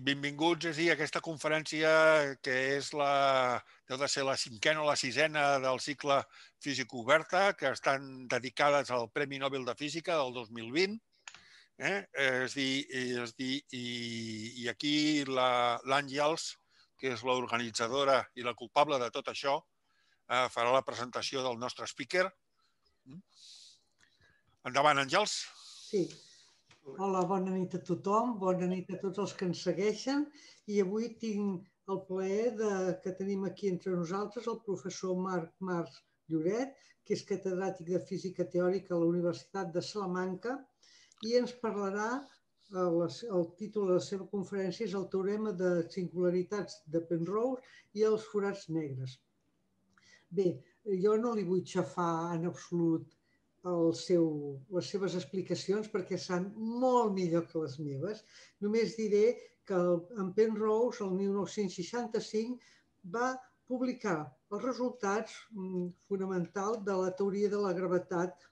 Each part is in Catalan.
Benvinguts a a aquesta conferència que és la, deu de ser la cinquena o la sisena del cicle Física Oberta, que estan dedicades al Premi Nobel de Física del 2020. Eh? És dir, és dir, i, i aquí l'Àngels, que és l'organitzadora i la culpable de tot això, eh, farà la presentació del nostre speaker. Mm? Endavant, Àngels. Sí. Hola, bona nit a tothom, bona nit a tots els que ens segueixen i avui tinc el plaer de, que tenim aquí entre nosaltres el professor Marc Marc Lloret, que és catedràtic de Física Teòrica a la Universitat de Salamanca i ens parlarà, el, el títol de la seva conferència és el teorema de singularitats de Penrose i els forats negres. Bé, jo no li vull xafar en absolut el seu, les seves explicacions perquè són molt millor que les meves. Només diré que en Penrose, el 1965, va publicar els resultats mm, fonamentals de la teoria de la gravetat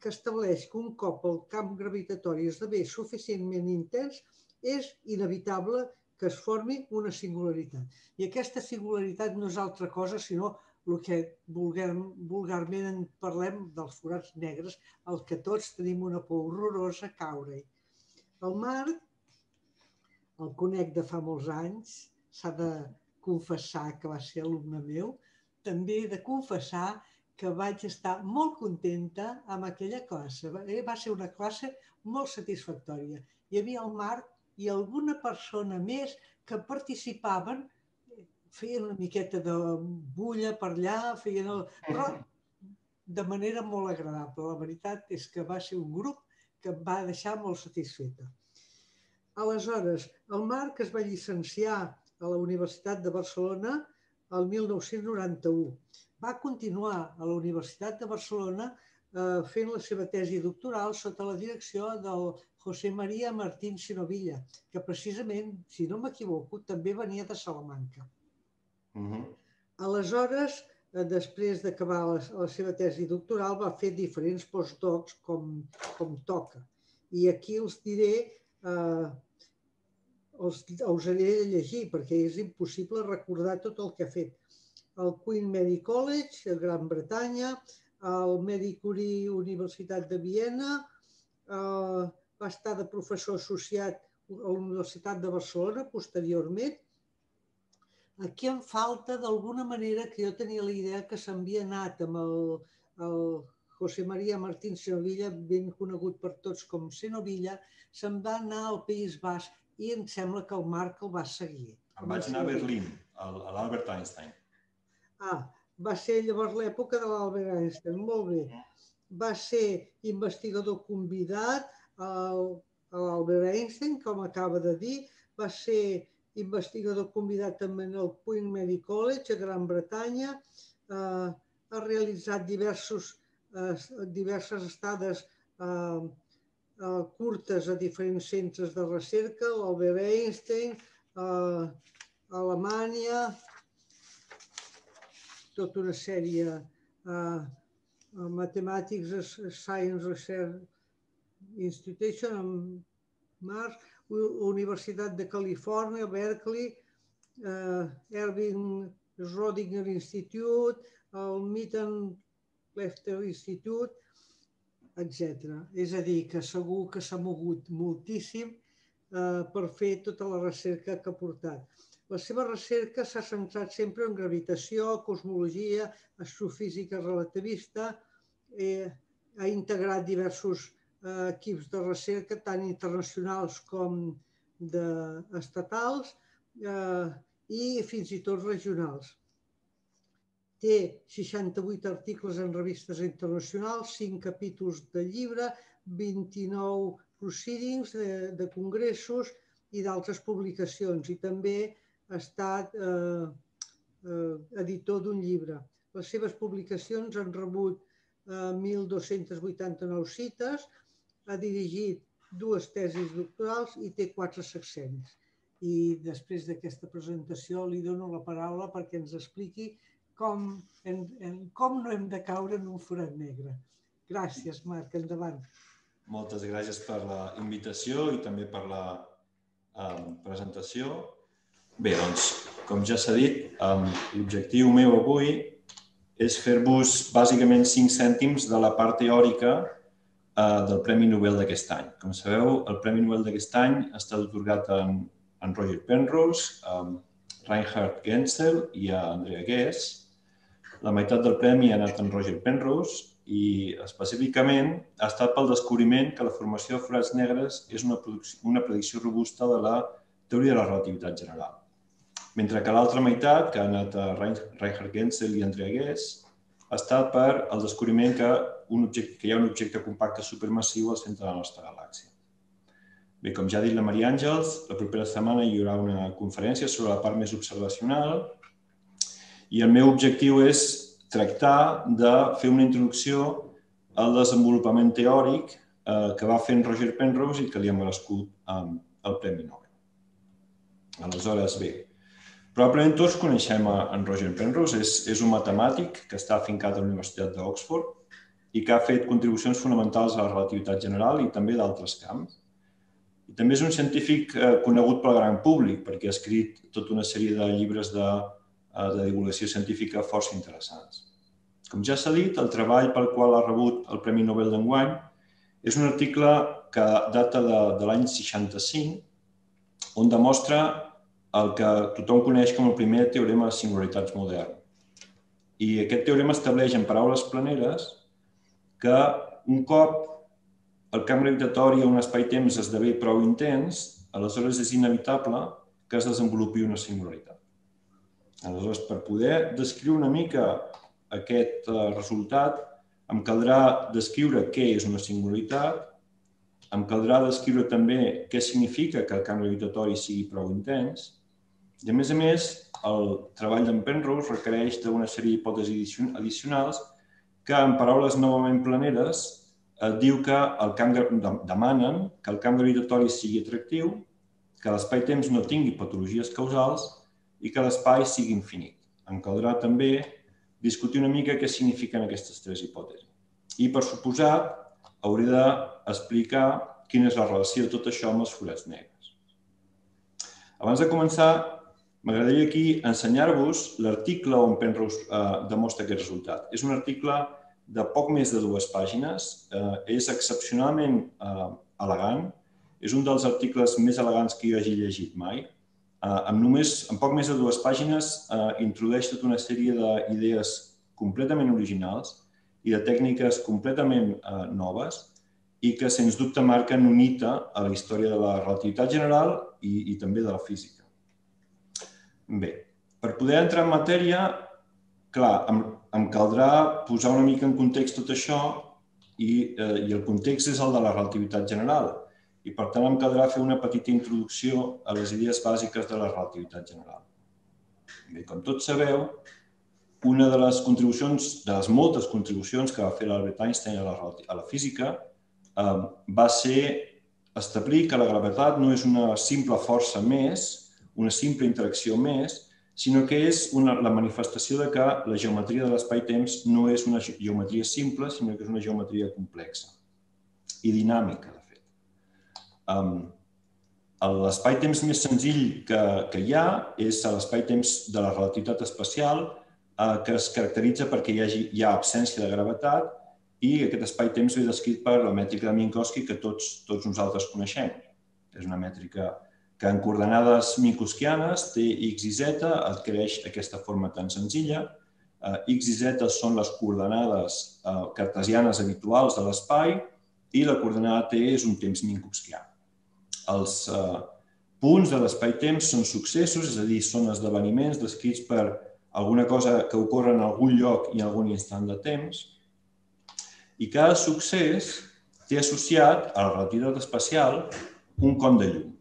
que estableix que un cop el camp gravitatori esdevé suficientment intens, és inevitable que es formi una singularitat. I aquesta singularitat no és altra cosa sinó el que vulgar, vulgarment en parlem dels forats negres, el que tots tenim una por horrorosa caure-hi. El Marc, el conec de fa molts anys, s'ha de confessar que va ser alumne meu, també he de confessar que vaig estar molt contenta amb aquella classe. Va ser una classe molt satisfactòria. Hi havia el Marc i alguna persona més que participaven feien una miqueta de bulla per allà, feien el... però de manera molt agradable. La veritat és que va ser un grup que em va deixar molt satisfeta. Aleshores, el Marc es va llicenciar a la Universitat de Barcelona el 1991. Va continuar a la Universitat de Barcelona eh, fent la seva tesi doctoral sota la direcció del José María Martín Sinovilla, que precisament, si no m'equivoco, també venia de Salamanca. Uh -huh. Aleshores, eh, després d'acabar la, la seva tesi doctoral, va fer diferents postdocs com, com toca. I aquí els diré, eh, els, us aniré a llegir perquè és impossible recordar tot el que ha fet. El Queen Mary College, a Gran Bretanya, el Mary Curie Universitat de Viena, eh, va estar de professor associat a la Universitat de Barcelona posteriorment Aquí em falta d'alguna manera que jo tenia la idea que s'havia anat amb el, el José María Martín Senovilla, ben conegut per tots com Senovilla, se'n va anar al País Basc i em sembla que el Marc el va seguir. Em vaig anar a Berlín, a l'Albert Einstein. Ah, va ser llavors l'època de l'Albert Einstein, molt bé. Va ser investigador convidat a l'Albert Einstein, com acaba de dir, va ser investigador convidat també al Queen Mary College a Gran Bretanya. Eh, ha realitzat diversos, eh, diverses estades eh, eh, curtes a diferents centres de recerca, l'Albert Einstein, eh, a Alemanya, tota una sèrie eh, Mathematics Science Research Institution, amb Mars, Universitat de Califòrnia, Berkeley, eh, Erwin Schrödinger Institute, el Mitten Lefter Institute, etc. És a dir, que segur que s'ha mogut moltíssim eh, per fer tota la recerca que ha portat. La seva recerca s'ha centrat sempre en gravitació, cosmologia, astrofísica relativista, eh, ha integrat diversos equips de recerca tant internacionals com de estatals eh, i fins i tot regionals. Té 68 articles en revistes internacionals, 5 capítols de llibre, 29 proceedings de, de congressos i d'altres publicacions i també ha estat eh, eh, editor d'un llibre. Les seves publicacions han rebut eh, 1.289 cites, ha dirigit dues tesis doctorals i té quatre sexenis. I després d'aquesta presentació li dono la paraula perquè ens expliqui com, en, en, com no hem de caure en un forat negre. Gràcies, Marc, endavant. Moltes gràcies per la invitació i també per la um, presentació. Bé, doncs, com ja s'ha dit, um, l'objectiu meu avui és fer-vos bàsicament 5 cèntims de la part teòrica uh, del Premi Nobel d'aquest any. Com sabeu, el Premi Nobel d'aquest any ha estat otorgat en, en Roger Penrose, um, Reinhard Genzel i a Andrea Guess. La meitat del premi ha anat en Roger Penrose i específicament ha estat pel descobriment que la formació de forats negres és una, una predicció robusta de la teoria de la relativitat general. Mentre que l'altra meitat, que ha anat a Reinhard Genzel i Andrea Guess, ha estat per el descobriment que, un objecte, que hi ha un objecte compacte supermassiu al centre de la nostra galàxia. Bé, com ja ha dit la Maria Àngels, la propera setmana hi haurà una conferència sobre la part més observacional i el meu objectiu és tractar de fer una introducció al desenvolupament teòric eh, que va en Roger Penrose i que li ha merescut eh, el Premi Nobel. Aleshores, bé, probablement tots coneixem en Roger Penrose, és, és un matemàtic que està afincat a la Universitat d'Oxford i que ha fet contribucions fonamentals a la relativitat general i també d'altres camps. I també és un científic eh, conegut pel gran públic perquè ha escrit tota una sèrie de llibres de, Eh, de divulgació científica força interessants. Com ja s'ha dit, el treball pel qual ha rebut el Premi Nobel d'enguany és un article que data de, de l'any 65, on demostra el que tothom coneix com el primer teorema de singularitats modern. I aquest teorema estableix en paraules planeres que un cop el camp gravitatori a un espai-temps esdevé prou intens, aleshores és inevitable que es desenvolupi una singularitat. Aleshores, per poder descriure una mica aquest eh, resultat, em caldrà descriure què és una singularitat, em caldrà descriure també què significa que el camp gravitatori sigui prou intens, i a més a més, el treball d'en Penrose requereix d'una sèrie d'hipòtesis addicionals que, en paraules novament planeres, eh, diu que el camp demanen que el camp gravitatori sigui atractiu, que l'espai-temps no tingui patologies causals i que l'espai sigui infinit. Em caldrà també discutir una mica què signifiquen aquestes tres hipòtesis. I, per suposat, hauré d'explicar quina és la relació de tot això amb els forats negres. Abans de començar, m'agradaria aquí ensenyar-vos l'article on Penrose eh, demostra aquest resultat. És un article de poc més de dues pàgines, eh, és excepcionalment eh, elegant, és un dels articles més elegants que jo hagi llegit mai, eh, amb només, en poc més de dues pàgines, eh, introdueix tota una sèrie d'idees completament originals i de tècniques completament eh, noves i que, sens dubte, marquen un hita a la història de la relativitat general i, i també de la física. Bé, per poder entrar en matèria, clar, em, em caldrà posar una mica en context tot això i, eh, i el context és el de la relativitat general, i per tant em caldrà fer una petita introducció a les idees bàsiques de la relativitat general. Bé, com tots sabeu, una de les contribucions, de les moltes contribucions que va fer l'Albert Einstein a la, a la física eh, va ser establir que la gravetat no és una simple força més, una simple interacció més, sinó que és una, la manifestació de que la geometria de l'espai-temps no és una geometria simple, sinó que és una geometria complexa i dinàmica. Um, L'espai-temps més senzill que, que hi ha és l'espai-temps de la relativitat especial, eh, que es caracteritza perquè hi, hagi, hi ha absència de gravetat i aquest espai-temps ve descrit per la mètrica de Minkowski que tots, tots nosaltres coneixem. És una mètrica que en coordenades minkowskianes té x i z, adquireix aquesta forma tan senzilla. Eh, x i z són les coordenades eh, cartesianes habituals de l'espai i la coordenada t és un temps minkowskià els eh, punts de l'espai-temps són successos, és a dir, són esdeveniments descrits per alguna cosa que ocorre en algun lloc i en algun instant de temps, i cada succés té associat a la relativitat espacial un con de llum,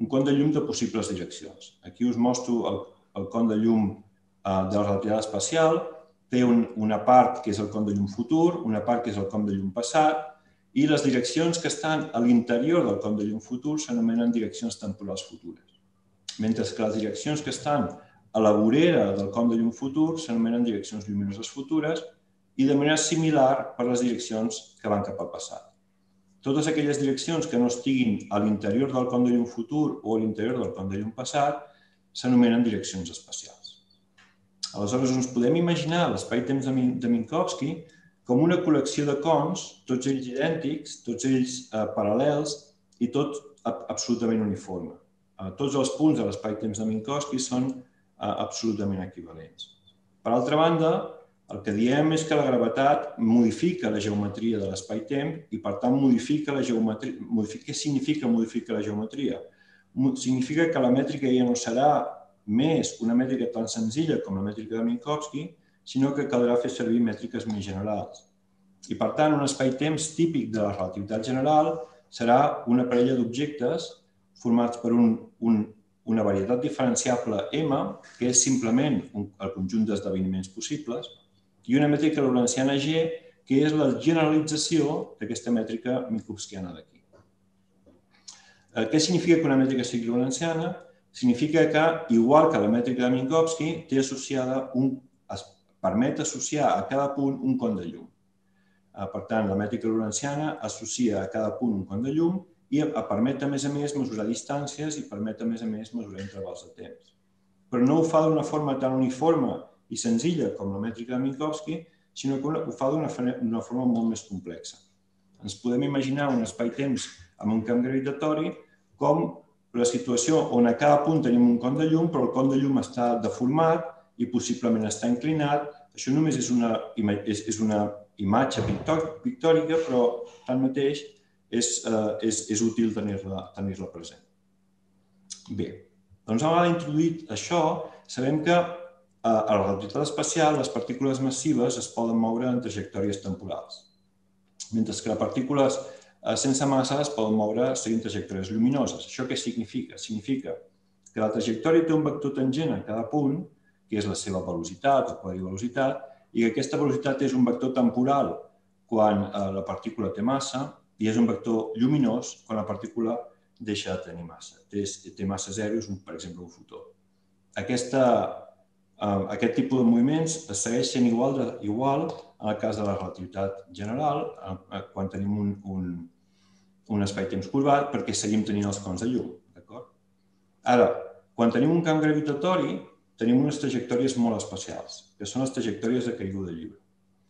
un con de llum de possibles direccions. Aquí us mostro el, el con de llum eh, de la relativitat espacial, té un, una part que és el con de llum futur, una part que és el con de llum passat, i les direccions que estan a l'interior del com de llum futur s'anomenen direccions temporals futures, mentre que les direccions que estan a la vorera del com de llum futur s'anomenen direccions lluminoses futures i de manera similar per les direccions que van cap al passat. Totes aquelles direccions que no estiguin a l'interior del con de llum futur o a l'interior del con de llum passat s'anomenen direccions espacials. Aleshores, ens podem imaginar l'espai-temps de Minkowski com una col·lecció de cons, tots ells idèntics, tots ells eh, paral·lels i tot absolutament uniforme. Eh, tots els punts de l'espai-temps de Minkowski són eh, absolutament equivalents. Per altra banda, el que diem és que la gravetat modifica la geometria de l'espai-temps i, per tant, modifica la geometria. Modifica, què significa modificar la geometria? Significa que la mètrica ja no serà més una mètrica tan senzilla com la mètrica de Minkowski, sinó que caldrà fer servir mètriques més generals. I, per tant, un espai-temps típic de la relativitat general serà una parella d'objectes formats per un, un, una varietat diferenciable M, que és simplement un, el conjunt d'esdeveniments possibles, i una mètrica lorentziana G, que és la generalització d'aquesta mètrica minkowskiana d'aquí. Eh, què significa que una mètrica sigui lorentziana? Significa que, igual que la mètrica de Minkowski, té associada un, es permet associar a cada punt un con de llum. Eh, per tant, la mètrica lorentziana associa a cada punt un con de llum i permet, a més a més, mesurar distàncies i permet, a més a més, mesurar intervals de temps. Però no ho fa d'una forma tan uniforme i senzilla com la mètrica de Minkowski, sinó que ho fa d'una forma molt més complexa. Ens podem imaginar un espai-temps amb un camp gravitatori com la situació on a cada punt tenim un con de llum, però el con de llum està deformat i possiblement està inclinat. Això només és una, és, és una imatge pictòrica, però tanmateix és, eh, és, és útil tenir-la tenir, present. Bé, doncs a l'hora d'introduir això, sabem que a la relativitat espacial, les partícules massives es poden moure en trajectòries temporals, mentre que les partícules eh, sense massa es poden moure seguint trajectòries lluminoses. Això què significa? Significa que la trajectòria té un vector tangent a cada punt, que és la seva velocitat o quadrivelocitat, i que aquesta velocitat és un vector temporal quan eh, la partícula té massa i és un vector lluminós quan la partícula deixa de tenir massa. Té, té massa zero, és, un, per exemple, un fotó. Aquesta Uh, aquest tipus de moviments segueix sent igual, igual en el cas de la relativitat general, uh, quan tenim un, un, un espai-temps curvat, perquè seguim tenint els cons de llum. Ara, quan tenim un camp gravitatori, tenim unes trajectòries molt especials, que són les trajectòries de caiguda lliure.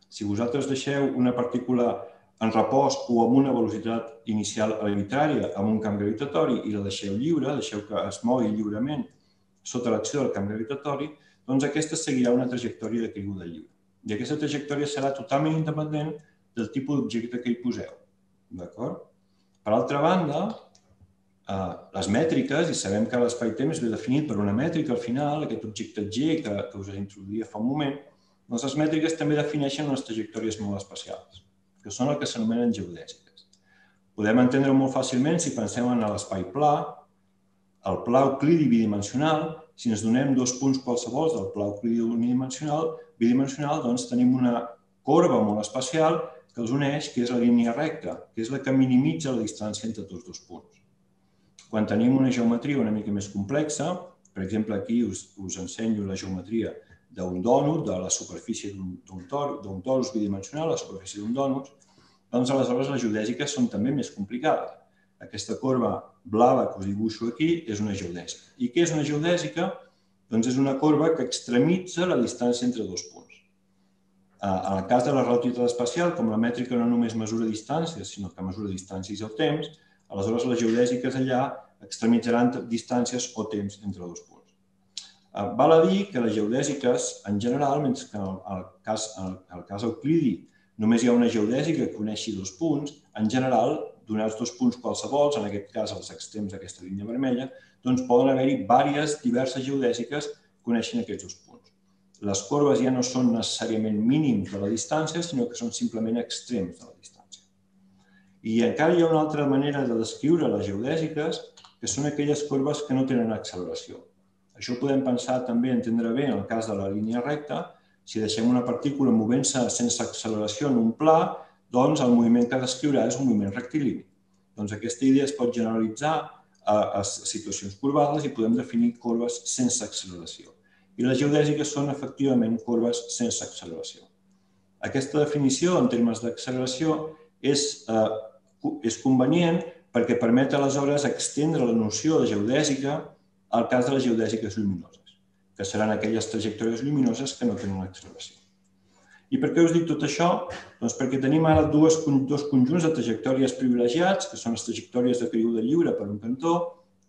Si vosaltres deixeu una partícula en repòs o amb una velocitat inicial arbitrària amb un camp gravitatori i la deixeu lliure, deixeu que es mogui lliurement sota l'acció del camp gravitatori, doncs aquesta seguirà una trajectòria de caiguda lliure. I aquesta trajectòria serà totalment independent del tipus d'objecte que hi poseu. D'acord? Per altra banda, eh, les mètriques, i sabem que l'espai-temps ve definit per una mètrica al final, aquest objecte G que, que us introduïa fa un moment, doncs les mètriques també defineixen unes trajectòries molt especials, que són el que s'anomenen geodèsiques. Podem entendre molt fàcilment si pensem en l'espai pla, el pla euclidi bidimensional, si ens donem dos punts qualsevol del pla unidimensional, bidimensional, doncs tenim una corba molt especial que els uneix, que és la línia recta, que és la que minimitza la distància entre tots dos punts. Quan tenim una geometria una mica més complexa, per exemple, aquí us, us ensenyo la geometria d'un dònut, de la superfície d'un torus bidimensional, la superfície d'un dònut, doncs aleshores les geodèsiques són també més complicades. Aquesta corba blava que us dibuixo aquí és una geodèsica. I què és una geodèsica? Doncs és una corba que extremitza la distància entre dos punts. En el cas de la relativitat espacial, com la mètrica no només mesura distàncies, sinó que mesura distàncies i el temps, aleshores les geodèsiques allà extremitzaran distàncies o temps entre dos punts. Val a dir que les geodèsiques, en general, mentre que en el cas, en el cas euclidi només hi ha una geodèsica que uneixi dos punts, en general donats dos punts qualsevols, en aquest cas els extrems d'aquesta línia vermella, doncs poden haver-hi diverses, diverses geodèsiques que coneixen aquests dos punts. Les corbes ja no són necessàriament mínims de la distància, sinó que són simplement extrems de la distància. I encara hi ha una altra manera de descriure les geodèsiques, que són aquelles corbes que no tenen acceleració. Això ho podem pensar també, entendre bé, en el cas de la línia recta, si deixem una partícula movent-se sense acceleració en un pla, doncs el moviment que descriurà és un moviment rectilini. Doncs aquesta idea es pot generalitzar a, a situacions corbades i podem definir corbes sense acceleració. I les geodèsiques són efectivament corbes sense acceleració. Aquesta definició en termes d'acceleració és eh, és convenient perquè permet aleshores extendre la noció de geodèsica al cas de les geodèsiques lluminoses, que seran aquelles trajectòries lluminoses que no tenen acceleració. I per què us dic tot això? Doncs perquè tenim ara dues, dos conjunts de trajectòries privilegiats, que són les trajectòries de caiguda lliure per un cantó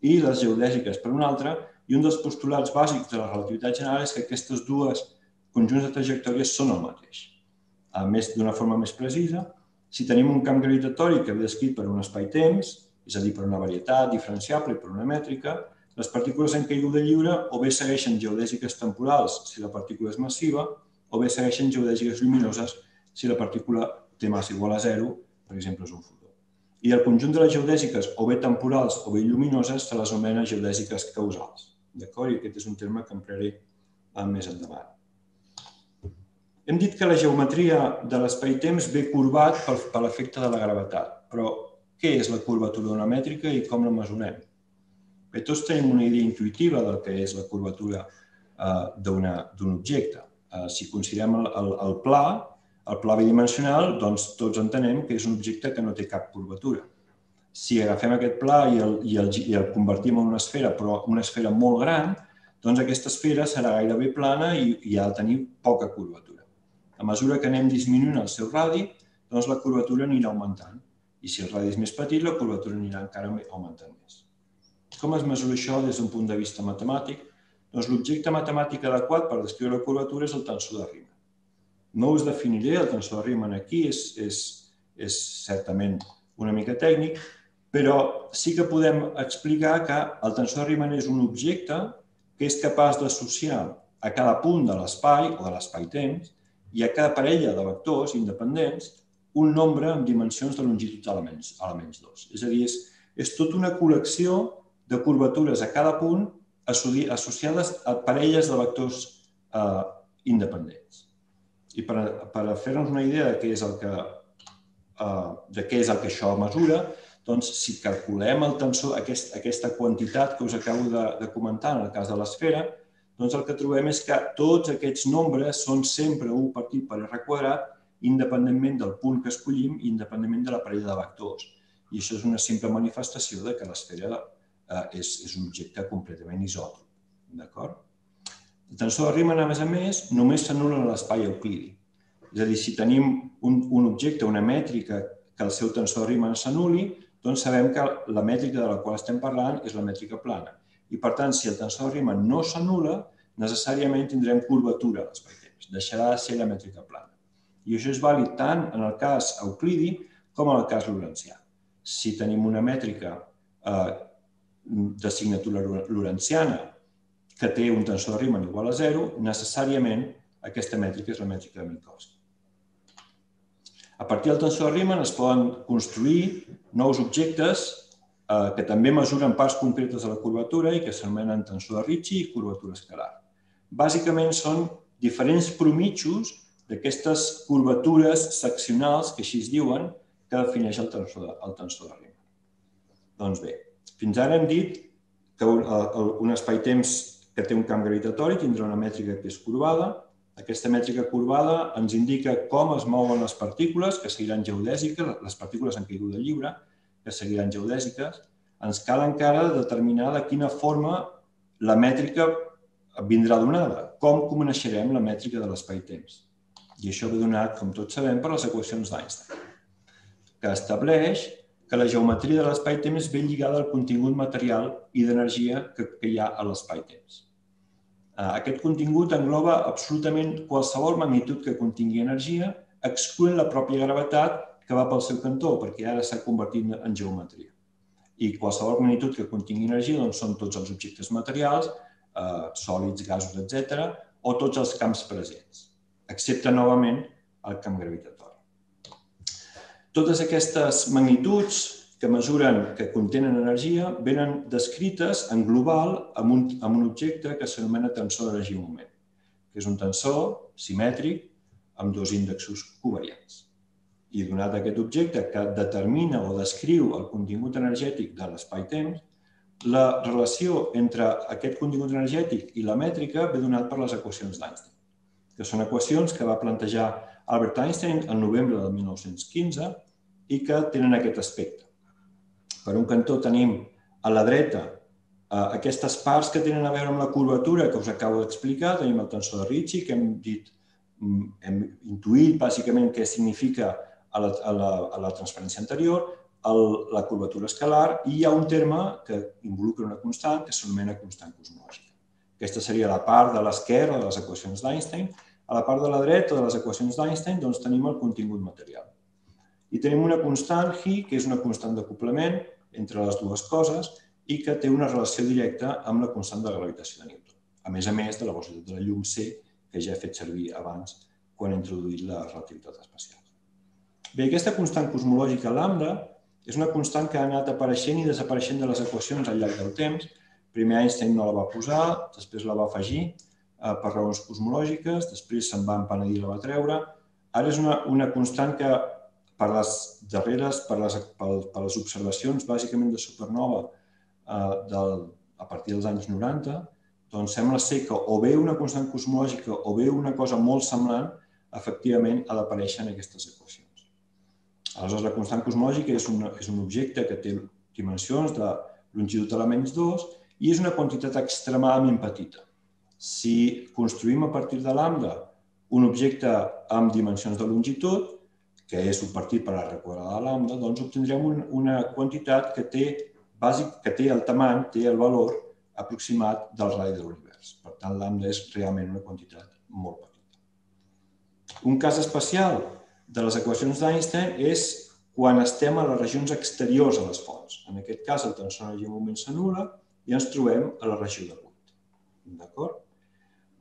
i les geodèsiques per un altre, i un dels postulats bàsics de la relativitat general és que aquestes dues conjunts de trajectòries són el mateix. A més, d'una forma més precisa, si tenim un camp gravitatori que ve descrit per un espai-temps, és a dir, per una varietat diferenciable i per una mètrica, les partícules en caiguda lliure o bé segueixen geodèsiques temporals si la partícula és massiva, o bé segueixen geodèsiques lluminoses si la partícula té massa igual a zero, per exemple, és un fotó. I el conjunt de les geodèsiques, o bé temporals o bé lluminoses, se les anomena geodèsiques causals. D'acord? I aquest és un terme que empraré més endavant. Hem dit que la geometria de l'espai-temps ve curvat per l'efecte de la gravetat, però què és la curvatura d'una mètrica i com la mesurem? Bé, tots tenim una idea intuïtiva del que és la curvatura eh, d'un objecte. Eh, si considerem el, el, el pla, el pla bidimensional, doncs tots entenem que és un objecte que no té cap curvatura. Si agafem aquest pla i el, i el, i el convertim en una esfera, però una esfera molt gran, doncs aquesta esfera serà gairebé plana i, i ha de tenir poca curvatura. A mesura que anem disminuint el seu radi, doncs la curvatura anirà augmentant. I si el radi és més petit, la curvatura anirà encara augmentant més. Com es mesura això des d'un punt de vista matemàtic? Doncs l'objecte matemàtic adequat per descriure la curvatura és el tensor de Riemann. No us definiré, el tensor de Riemann aquí és, és, és certament una mica tècnic, però sí que podem explicar que el tensor de Riemann és un objecte que és capaç d'associar a cada punt de l'espai o de l'espai-temps i a cada parella de vectors independents un nombre amb dimensions de longitud elements, elements 2. És a dir, és, és tota una col·lecció de curvatures a cada punt associades a parelles de vectors eh, independents. I per, per fer-nos una idea de què és el que, eh, de què és el que això mesura, doncs si calculem el tensor, aquest, aquesta quantitat que us acabo de, de comentar en el cas de l'esfera, doncs el que trobem és que tots aquests nombres són sempre un partit per R quadrat independentment del punt que escollim independentment de la parella de vectors. I això és una simple manifestació de que l'esfera eh, és, és un objecte completament isòtrop. D'acord? El tensor de Riemann, a més a més, només s'anul·la en l'espai euclidi. És a dir, si tenim un, un objecte, una mètrica, que el seu tensor de Riemann s'anul·li, doncs sabem que la mètrica de la qual estem parlant és la mètrica plana. I, per tant, si el tensor de Riemann no s'anul·la, necessàriament tindrem curvatura a l'espai-temps. Deixarà de ser la mètrica plana. I això és vàlid tant en el cas euclidi com en el cas lorencià. Si tenim una mètrica eh, de signatura lorenciana que té un tensor de Riemann igual a 0, necessàriament aquesta mètrica és la mètrica de Minkowski. A partir del tensor de Riemann es poden construir nous objectes eh, que també mesuren parts concretes de la curvatura i que s'anomenen tensor de Ricci i curvatura escalar. Bàsicament són diferents promitjos d'aquestes curvatures seccionals, que així es diuen, que defineix el tensor de, el tensor de Riemann. Doncs bé, fins ara hem dit que un, espai-temps que té un camp gravitatori tindrà una mètrica que és corbada. Aquesta mètrica corbada ens indica com es mouen les partícules, que seguiran geodèsiques, les partícules en caiguda lliure, que seguiran geodèsiques. Ens cal encara determinar de quina forma la mètrica vindrà donada. Com coneixerem la mètrica de l'espai-temps? I això ve donat, com tots sabem, per les equacions d'Einstein, que estableix que la geometria de l'espai-temps ve lligada al contingut material i d'energia que, que hi ha a l'espai-temps. Eh, aquest contingut engloba absolutament qualsevol magnitud que contingui energia, excloent la pròpia gravetat que va pel seu cantó, perquè ara s'ha convertit en geometria. I qualsevol magnitud que contingui energia doncs, són tots els objectes materials, eh, sòlids, gasos, etc., o tots els camps presents, excepte, novament, el camp gravitatori. Totes aquestes magnituds que mesuren, que contenen energia, venen descrites en global amb un, amb un objecte que s'anomena tensor d'energia-moment, que és un tensor simètric amb dos índexos covariants. I donat aquest objecte que determina o descriu el contingut energètic de l'espai-temps, la relació entre aquest contingut energètic i la mètrica ve donat per les equacions d'Einstein, que són equacions que va plantejar Albert Einstein el novembre del 1915 i que tenen aquest aspecte. Per un cantó tenim a la dreta eh, aquestes parts que tenen a veure amb la curvatura que us acabo d'explicar. Tenim el tensor de Ricci, que hem dit, mm, hem intuït bàsicament què significa a la, a la, a la transferència anterior, el, la curvatura escalar, i hi ha un terme que involucra una constant que s'anomena constant cosmològica. Aquesta seria la part de l'esquerra de les equacions d'Einstein. A la part de la dreta de les equacions d'Einstein doncs, tenim el contingut material. I tenim una constant Hi, que és una constant d'acoplament entre les dues coses i que té una relació directa amb la constant de la gravitació de Newton. A més a més de la velocitat de la llum C, que ja he fet servir abans quan he introduït la relativitat espacial. Bé, aquesta constant cosmològica lambda és una constant que ha anat apareixent i desapareixent de les equacions al llarg del temps. Primer Einstein no la va posar, després la va afegir eh, per raons cosmològiques, després se'n va empenedir i la va treure. Ara és una, una constant que per les darreres, per les, per, per les observacions bàsicament de supernova eh, del, a partir dels anys 90, doncs sembla ser que o bé una constant cosmològica o bé una cosa molt semblant efectivament ha d'aparèixer en aquestes equacions. Aleshores, la constant cosmològica és un, és un objecte que té dimensions de longitud de menys 2 i és una quantitat extremadament petita. Si construïm a partir de lambda un objecte amb dimensions de longitud, que és un partit per la quadrada de lambda, doncs obtindrem un, una quantitat que té, bàsic, que té el tamany, té el valor aproximat del radi de l'univers. Per tant, lambda és realment una quantitat molt petita. Un cas especial de les equacions d'Einstein és quan estem a les regions exteriors a les fonts. En aquest cas, el tensor energia moment s'anula i ens trobem a la regió de buit. D'acord?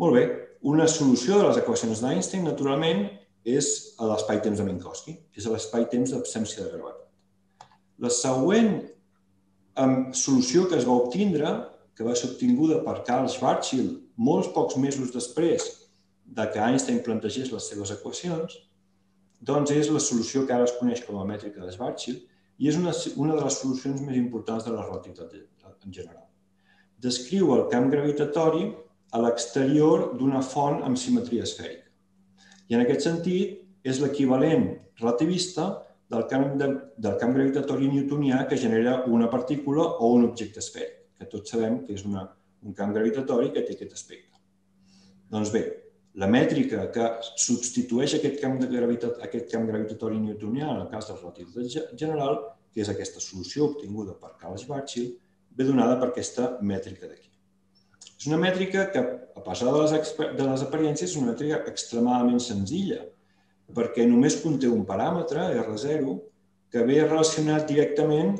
Molt bé. Una solució de les equacions d'Einstein, naturalment, és l'espai-temps de Minkowski, és l'espai-temps d'absència de gravetat. La següent solució que es va obtindre, que va ser obtinguda per Carl Schwarzschild molts pocs mesos després de que Einstein plantegés les seves equacions, doncs és la solució que ara es coneix com a mètrica de Schwarzschild i és una, una de les solucions més importants de la relativitat en general. Descriu el camp gravitatori a l'exterior d'una font amb simetria esfèrica. I en aquest sentit és l'equivalent relativista del camp, de, del camp gravitatori newtonià que genera una partícula o un objecte esfèric, que tots sabem que és una, un camp gravitatori que té aquest aspecte. Doncs bé, la mètrica que substitueix aquest camp, de gravitat, aquest camp gravitatori newtonià en el cas de la relativitat general, que és aquesta solució obtinguda per Carl Schwarzschild, ve donada per aquesta mètrica d'aquí. És una mètrica que, a pesar de les, de les apariències, és una mètrica extremadament senzilla, perquè només conté un paràmetre, R0, que ve relacionat directament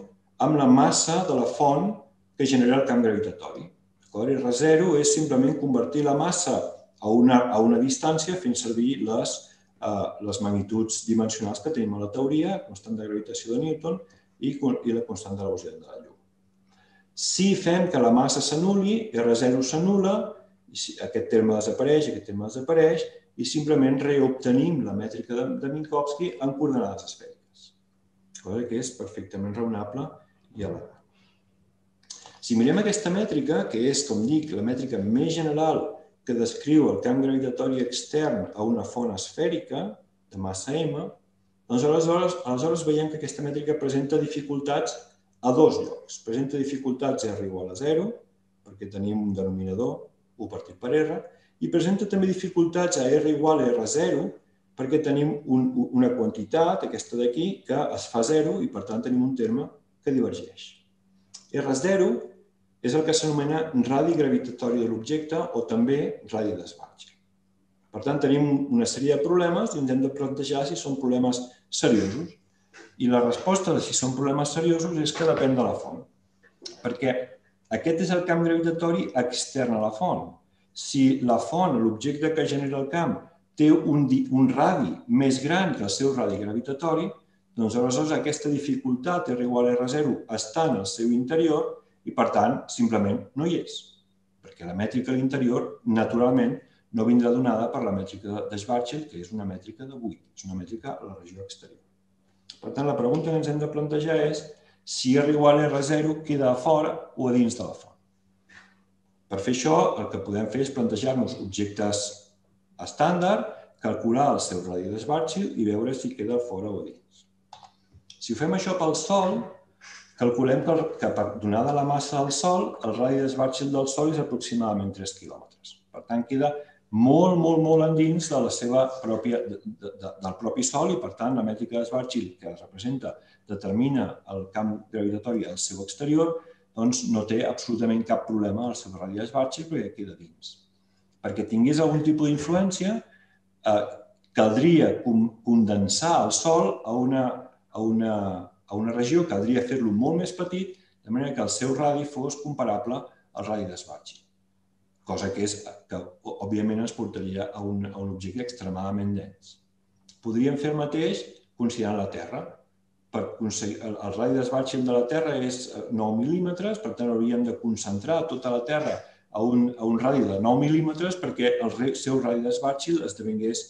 amb la massa de la font que genera el camp gravitatori. R0 és simplement convertir la massa a una, a una distància fent servir les, uh, les magnituds dimensionals que tenim a la teoria, constant de gravitació de Newton i, i la constant de la velocitat de la llum. Si fem que la massa s'anuli, R0 s'anula, aquest terme desapareix, aquest terme desapareix, i simplement reobtenim la mètrica de, de Minkowski en coordenades esfèriques. Cosa que és perfectament raonable i elegant. Si mirem aquesta mètrica, que és, com dic, la mètrica més general que descriu el camp gravitatori extern a una font esfèrica de massa m, doncs aleshores, aleshores veiem que aquesta mètrica presenta dificultats a dos llocs. Presenta dificultats R igual a 0, perquè tenim un denominador, 1 partit per R, i presenta també dificultats a R igual a R0, perquè tenim un, una quantitat, aquesta d'aquí, que es fa 0 i, per tant, tenim un terme que divergeix. R0 és el que s'anomena radi gravitatori de l'objecte o també radi d'esbarge. Per tant, tenim una sèrie de problemes i ens hem de plantejar si són problemes seriosos. I la resposta de si són problemes seriosos és que depèn de la font. Perquè aquest és el camp gravitatori extern a la font. Si la font, l'objecte que genera el camp, té un, un radi més gran que el seu radi gravitatori, doncs aleshores aquesta dificultat R igual a R0 està en el seu interior i, per tant, simplement no hi és. Perquè la mètrica a l'interior, naturalment, no vindrà donada per la mètrica de Schwarzschild, que és una mètrica de buit, és una mètrica a la regió exterior. Per tant, la pregunta que ens hem de plantejar és si R igual a R0 queda a fora o a dins de la font. Per fer això, el que podem fer és plantejar-nos objectes estàndard, calcular el seu radi de Schwarzschild i veure si queda fora o a dins. Si ho fem això pel Sol, calculem que, per, donada la massa del Sol, el radi de Schwarzschild del Sol és aproximadament 3 quilòmetres. Per tant, queda molt, molt, molt endins de la seva pròpia, de, de, de, del propi Sol i, per tant, la mètrica de Schwarzschild, que representa, determina el camp gravitatori al seu exterior, doncs no té absolutament cap problema al seu radi de Schwarzschild perquè queda dins. Perquè tingués algun tipus d'influència, eh, caldria condensar el Sol a una, a una, a una regió, caldria fer-lo molt més petit, de manera que el seu radi fos comparable al radi de Schwarzschild. Cosa que, és, que òbviament ens portaria a un, a un objecte extremadament dens. Podríem fer el mateix considerant la Terra. Per el, el radi de Schwarzschild de la Terra és 9 mil·límetres, per tant hauríem de concentrar tota la Terra a un, a un radi de 9 mil·límetres perquè el seu radi de Schwarzschild esdevingués,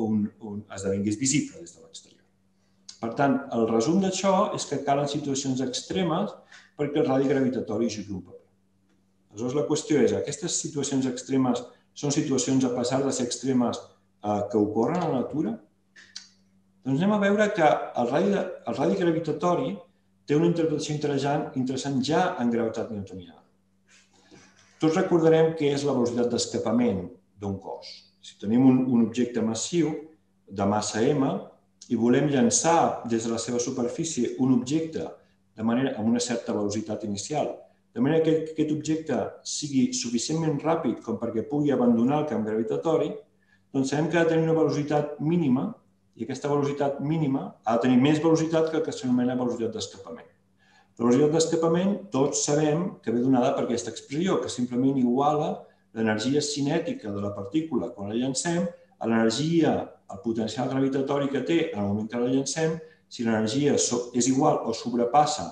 un, un, esdevingués visible des de l'exterior. Per tant, el resum d'això és que calen situacions extremes perquè el radi gravitatori jugui un paper. Aleshores, la qüestió és, aquestes situacions extremes són situacions, a pesar de ser extremes, eh, que ocorren a la natura? Doncs anem a veure que el radi, el radi gravitatori té una interpretació interessant, interessant ja en gravetat newtoniana. Tots recordarem què és la velocitat d'escapament d'un cos. Si tenim un, un objecte massiu de massa m i volem llançar des de la seva superfície un objecte de manera, amb una certa velocitat inicial, de manera que aquest objecte sigui suficientment ràpid com perquè pugui abandonar el camp gravitatori, doncs sabem que ha de tenir una velocitat mínima i aquesta velocitat mínima ha de tenir més velocitat que el que s'anomena velocitat d'escapament. La velocitat d'escapament tots sabem que ve donada per aquesta expressió, que simplement iguala l'energia cinètica de la partícula quan la llancem a l'energia, el potencial gravitatori que té en el moment que la llancem, si l'energia és igual o sobrepassa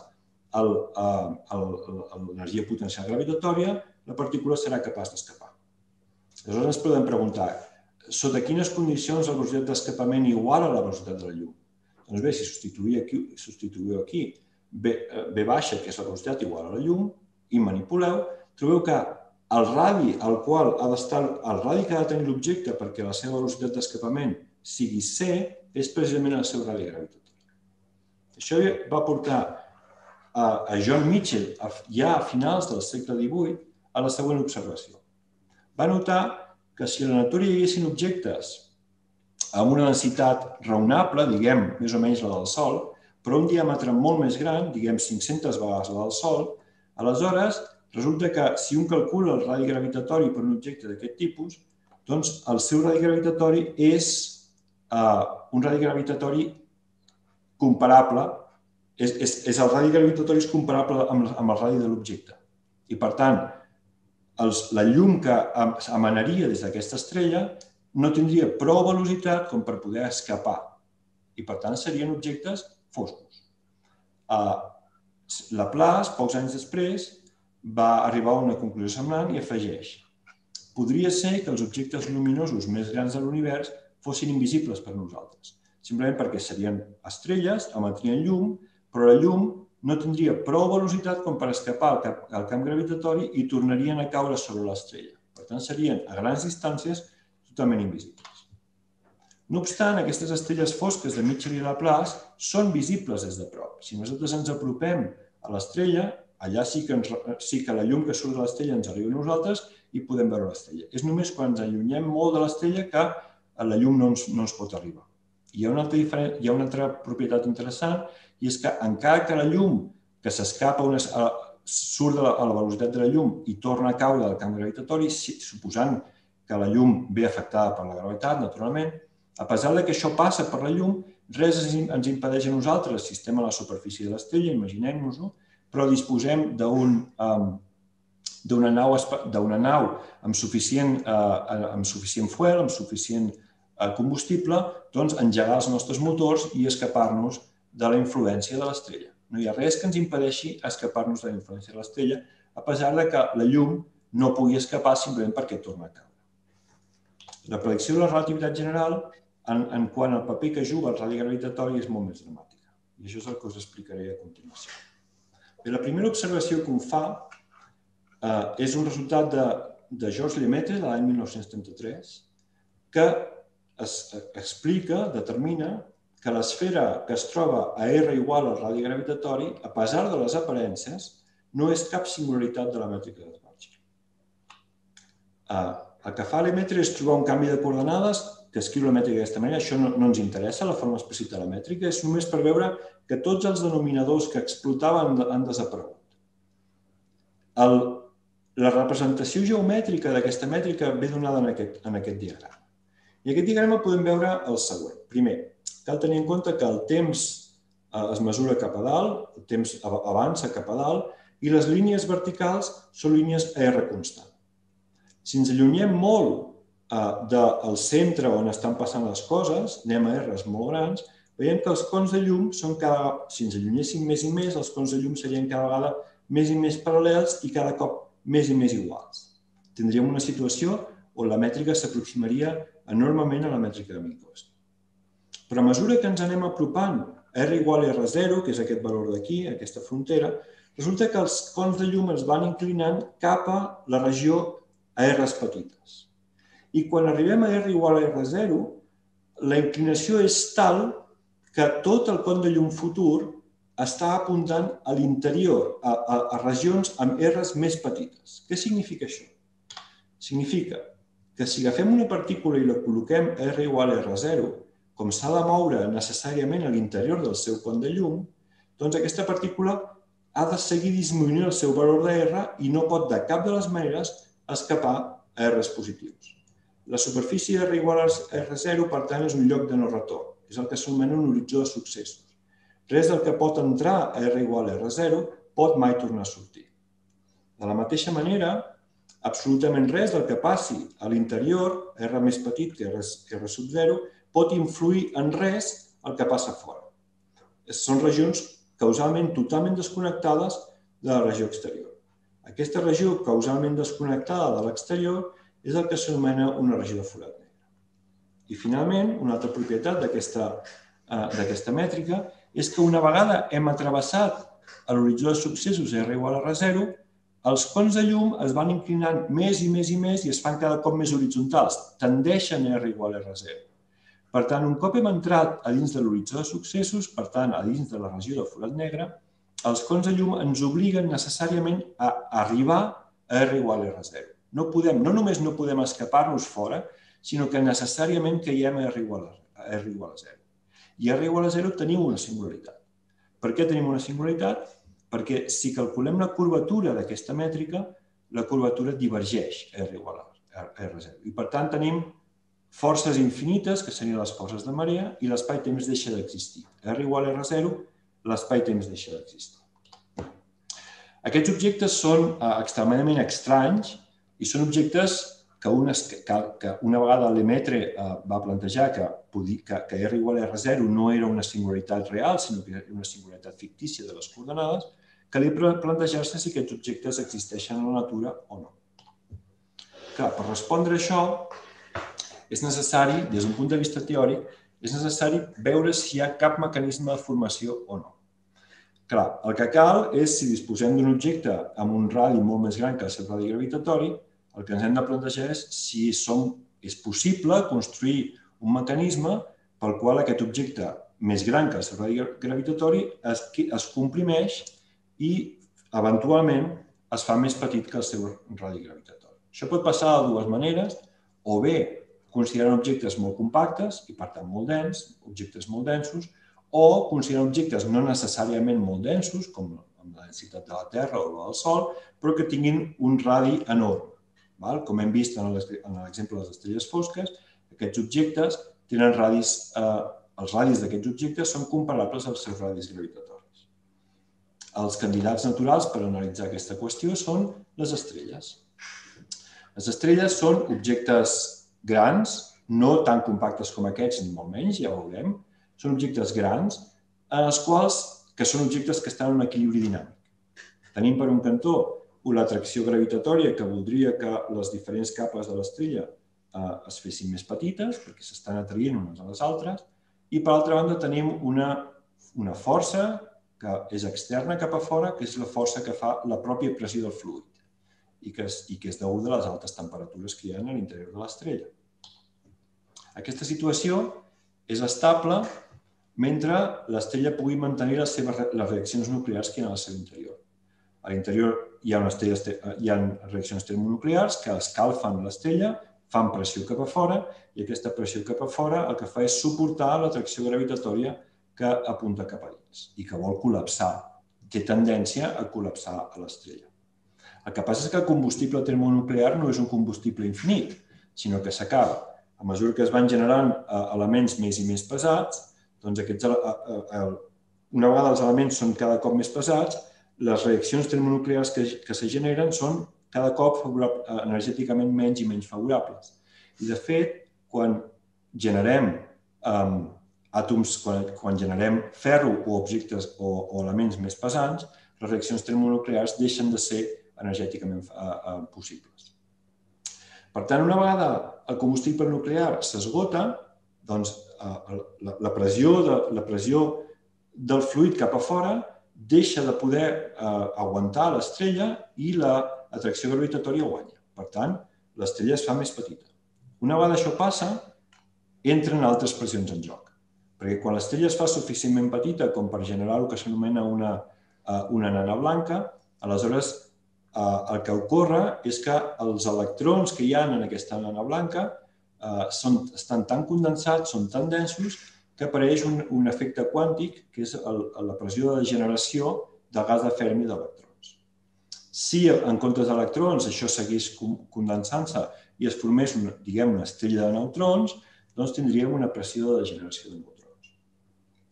l'energia potencial gravitatòria, la partícula serà capaç d'escapar. Aleshores ens podem preguntar, sota quines condicions la velocitat d'escapament igual a la velocitat de la llum? Doncs bé, si substituïu aquí, aquí B, B baixa, que és la velocitat igual a la llum, i manipuleu, trobeu que el radi al qual ha d'estar, el radi que ha de tenir l'objecte perquè la seva velocitat d'escapament sigui C, és precisament el seu radi gravitatori. Això va portar a John Mitchell, ja a finals del segle XVIII, a la següent observació. Va notar que si a la natura hi haguessin objectes amb una densitat raonable, diguem més o menys la del Sol, però un diàmetre molt més gran, diguem 500 vegades la del Sol, aleshores resulta que si un calcula el radi gravitatori per un objecte d'aquest tipus, doncs el seu radi gravitatori és uh, un radi gravitatori comparable, és, és, és el radi gravitatori és comparable amb, amb el radi de l'objecte. I per tant, els, la llum que emanaria des d'aquesta estrella no tindria prou velocitat com per poder escapar i per tant serien objectes foscos. Uh, Laplace, pocs anys després, va arribar a una conclusió semblant i afegeix podria ser que els objectes luminosos més grans de l'univers fossin invisibles per nosaltres, simplement perquè serien estrelles, emetrien llum, però la llum no tindria prou velocitat com per escapar al camp, gravitatori i tornarien a caure sobre l'estrella. Per tant, serien a grans distàncies totalment invisibles. No obstant, aquestes estrelles fosques de Mitchell i Laplace són visibles des de prop. Si nosaltres ens apropem a l'estrella, allà sí que, ens, sí que la llum que surt de l'estrella ens arriba a nosaltres i podem veure l'estrella. És només quan ens allunyem molt de l'estrella que la llum no ens, no ens pot arribar. Hi ha, una altra diferent, hi ha una altra propietat interessant i és que encara que la llum que s'escapa surt de la, a la velocitat de la llum i torna a caure del camp gravitatori, suposant que la llum ve afectada per la gravetat, naturalment, a pesar de que això passa per la llum, res ens impedeix a nosaltres, si estem a la superfície de l'estrella, imaginem-nos-ho, però disposem um, d'una nau, nau amb suficient, uh, amb suficient fuel, amb suficient combustible, doncs engegar els nostres motors i escapar-nos de la influència de l'estrella. No hi ha res que ens impedeixi escapar-nos de la influència de l'estrella, a pesar de que la llum no pugui escapar simplement perquè torna a caure. La predicció de la relativitat general, en, en quant al paper que juga el radi gravitatori, és molt més dramàtica. I això és el que us explicaré a continuació. Bé, la primera observació que un fa eh, és un resultat de, de Georges Lemaitre de l'any 1933 que es, explica, determina que l'esfera que es troba a R igual al radi gravitatori, a pesar de les aparences, no és cap singularitat de la mètrica de Schwarzschild. El que fa l'emetre és trobar un canvi de coordenades que escriu la mètrica d'aquesta manera. Això no, no ens interessa, la forma explícita de la mètrica, és només per veure que tots els denominadors que explotaven han desaparegut. El, la representació geomètrica d'aquesta mètrica ve donada en aquest, en aquest diagrama. I aquest diagrama podem veure el següent. Primer, Cal tenir en compte que el temps eh, es mesura cap a dalt, el temps avança cap a dalt, i les línies verticals són línies a R constant. Si ens allunyem molt eh, del centre on estan passant les coses, anem a R's molt grans, veiem que els cons de llum són cada... Si ens allunyéssim més i més, els cons de llum serien cada vegada més i més paral·lels i cada cop més i més iguals. Tindríem una situació on la mètrica s'aproximaria enormement a la mètrica de Minkowski. Però a mesura que ens anem apropant a R igual a R0, que és aquest valor d'aquí, aquesta frontera, resulta que els cons de llum es van inclinant cap a la regió a R's petites. I quan arribem a R igual a R0, la inclinació és tal que tot el con de llum futur està apuntant a l'interior, a, a, a regions amb R's més petites. Què significa això? Significa que si agafem una partícula i la col·loquem R igual a R0, com s'ha de moure necessàriament a l'interior del seu con de llum, doncs aquesta partícula ha de seguir disminuint el seu valor de R i no pot de cap de les maneres escapar a R's positius. La superfície R igual a R0, per tant, és un lloc de no retorn. És el que s'anomena un horitzó de successos. Res del que pot entrar a R igual a R0 pot mai tornar a sortir. De la mateixa manera, absolutament res del que passi a l'interior, R més petit que R, R sub 0, pot influir en res el que passa fora. Són regions causalment totalment desconnectades de la regió exterior. Aquesta regió causalment desconnectada de l'exterior és el que s'anomena una regió de forat negre. I finalment, una altra propietat eh, d'aquesta mètrica és que una vegada hem atrevessat l'horitzó de successos R igual a R0, els cons de llum es van inclinant més i més i més i es fan cada cop més horitzontals, tendeixen a R igual a R0. Per tant, un cop hem entrat a dins de l'horitzó de successos, per tant, a dins de la regió del forat negre, els cons de llum ens obliguen necessàriament a arribar a R igual a R0. No, podem, no només no podem escapar-nos fora, sinó que necessàriament caiem a R igual a, R igual a 0. I a R igual a 0 tenim una singularitat. Per què tenim una singularitat? Perquè si calculem la curvatura d'aquesta mètrica, la curvatura divergeix R igual a R0. I per tant tenim forces infinites, que serien les forces de marea, i l'espai-temps deixa d'existir. R igual a R0, l'espai-temps deixa d'existir. Aquests objectes són eh, extremadament estranys i són objectes que una, que, que una vegada l'emetre eh, va plantejar que, que, que R igual a R0 no era una singularitat real, sinó que era una singularitat fictícia de les coordenades, calia plantejar-se si aquests objectes existeixen a la natura o no. Clar, per respondre a això, és necessari, des d'un punt de vista teòric, és necessari veure si hi ha cap mecanisme de formació o no. Clar, el que cal és, si disposem d'un objecte amb un radi molt més gran que el seu radi gravitatori, el que ens hem de plantejar és si som, és possible construir un mecanisme pel qual aquest objecte més gran que el seu radi gravitatori es, es comprimeix i, eventualment, es fa més petit que el seu radi gravitatori. Això pot passar de dues maneres, o bé consideren objectes molt compactes i, per tant, molt dens, objectes molt densos, o consideren objectes no necessàriament molt densos, com amb la densitat de la Terra o del Sol, però que tinguin un radi enorme. Val? Com hem vist en l'exemple de les estrelles fosques, aquests objectes tenen radis, eh, els radis d'aquests objectes són comparables als seus radis gravitatoris. Els candidats naturals per analitzar aquesta qüestió són les estrelles. Les estrelles són objectes grans, no tan compactes com aquests, ni molt menys, ja ho veurem. Són objectes grans, en els quals que són objectes que estan en un equilibri dinàmic. Tenim per un cantó l'atracció gravitatòria que voldria que les diferents capes de l'estrella eh, es fessin més petites, perquè s'estan atraient unes a les altres, i per altra banda tenim una, una força que és externa cap a fora, que és la força que fa la pròpia pressió del fluid i que és, i que és a les altes temperatures que hi ha a l'interior de l'estrella. Aquesta situació és estable mentre l'estrella pugui mantenir les seves les reaccions nuclears que hi ha al seu interior. A l'interior hi ha, una hi ha reaccions termonuclears que escalfen l'estrella, fan pressió cap a fora i aquesta pressió cap a fora el que fa és suportar l'atracció gravitatòria que apunta cap a dins i que vol col·lapsar, té tendència a col·lapsar a l'estrella. El que passa és que el combustible termonuclear no és un combustible infinit, sinó que s'acaba. A mesura que es van generant eh, elements més i més pesats, doncs aquests, eh, eh, una vegada els elements són cada cop més pesats, les reaccions termonuclears que, que se generen són cada cop energèticament menys i menys favorables. I, de fet, quan generem um, àtoms, quan, quan generem ferro o objectes o, o elements més pesants, les reaccions termonuclears deixen de ser energèticament uh, uh, possibles. Per tant, una vegada el combustible nuclear s'esgota, doncs uh, la, la, pressió de, la pressió del fluid cap a fora deixa de poder uh, aguantar l'estrella i l'atracció gravitatòria guanya. Per tant, l'estrella es fa més petita. Una vegada això passa, entren altres pressions en joc. Perquè quan l'estrella es fa suficientment petita com per generar el que s'anomena una, una nana blanca, aleshores eh, el que ocorre és que els electrons que hi ha en aquesta nana blanca eh, són, estan tan condensats, són tan densos, que apareix un, un efecte quàntic, que és el, la pressió de generació del gas de Fermi d'electrons. Si en comptes d'electrons això seguís condensant-se i es formés, una, diguem, una estrella de neutrons, doncs tindríem una pressió de generació de neutrons.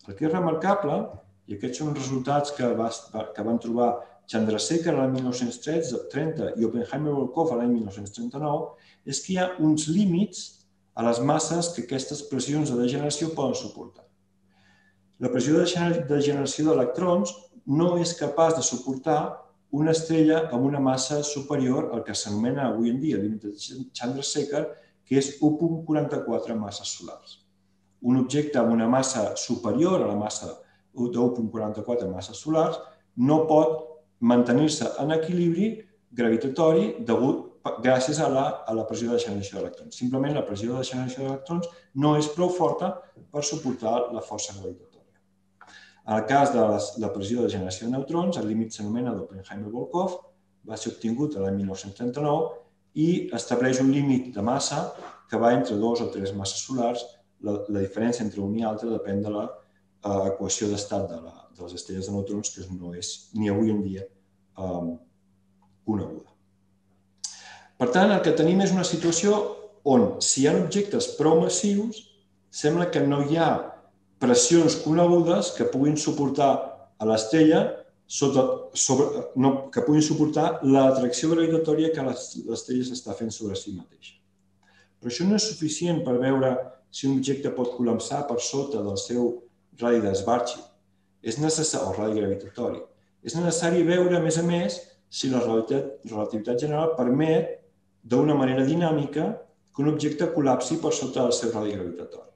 El que és remarcable, i aquests són resultats que, va, que van trobar Chandrasekhar l'any 1930 i Oppenheimer-Volkov l'any 1939, és que hi ha uns límits a les masses que aquestes pressions de degeneració poden suportar. La pressió de generació d'electrons no és capaç de suportar una estrella amb una massa superior al que s'anomena avui en dia límit de Chandrasekhar, que és 1.44 masses solars. Un objecte amb una massa superior a la massa de 1.44 masses solars no pot mantenir-se en equilibri gravitatori degut gràcies a la, a la pressió de generació d'electrons. Simplement la pressió de generació d'electrons no és prou forta per suportar la força gravitatòria. En el cas de les, la pressió de generació de neutrons, el límit s'anomena d'Oppenheimer-Volkov, va ser obtingut l'any 1939 i estableix un límit de massa que va entre dos o tres masses solars. La, la diferència entre un i altre depèn de la uh, equació d'estat de, la, de les estrelles de neutrons, que no és ni avui en dia um, coneguda. Per tant, el que tenim és una situació on, si hi ha objectes prou massius, sembla que no hi ha pressions conegudes que puguin suportar a l'estrella sota, sobre, no, que puguin suportar l'atracció gravitatòria que l'estrella s'està fent sobre si mateixa. Però això no és suficient per veure si un objecte pot col·lapsar per sota del seu radi d'esbarxi és necessari, o radi gravitatori. És necessari veure, a més a més, si la relativitat, general permet, d'una manera dinàmica, que un objecte col·lapsi per sota del seu radi gravitatori.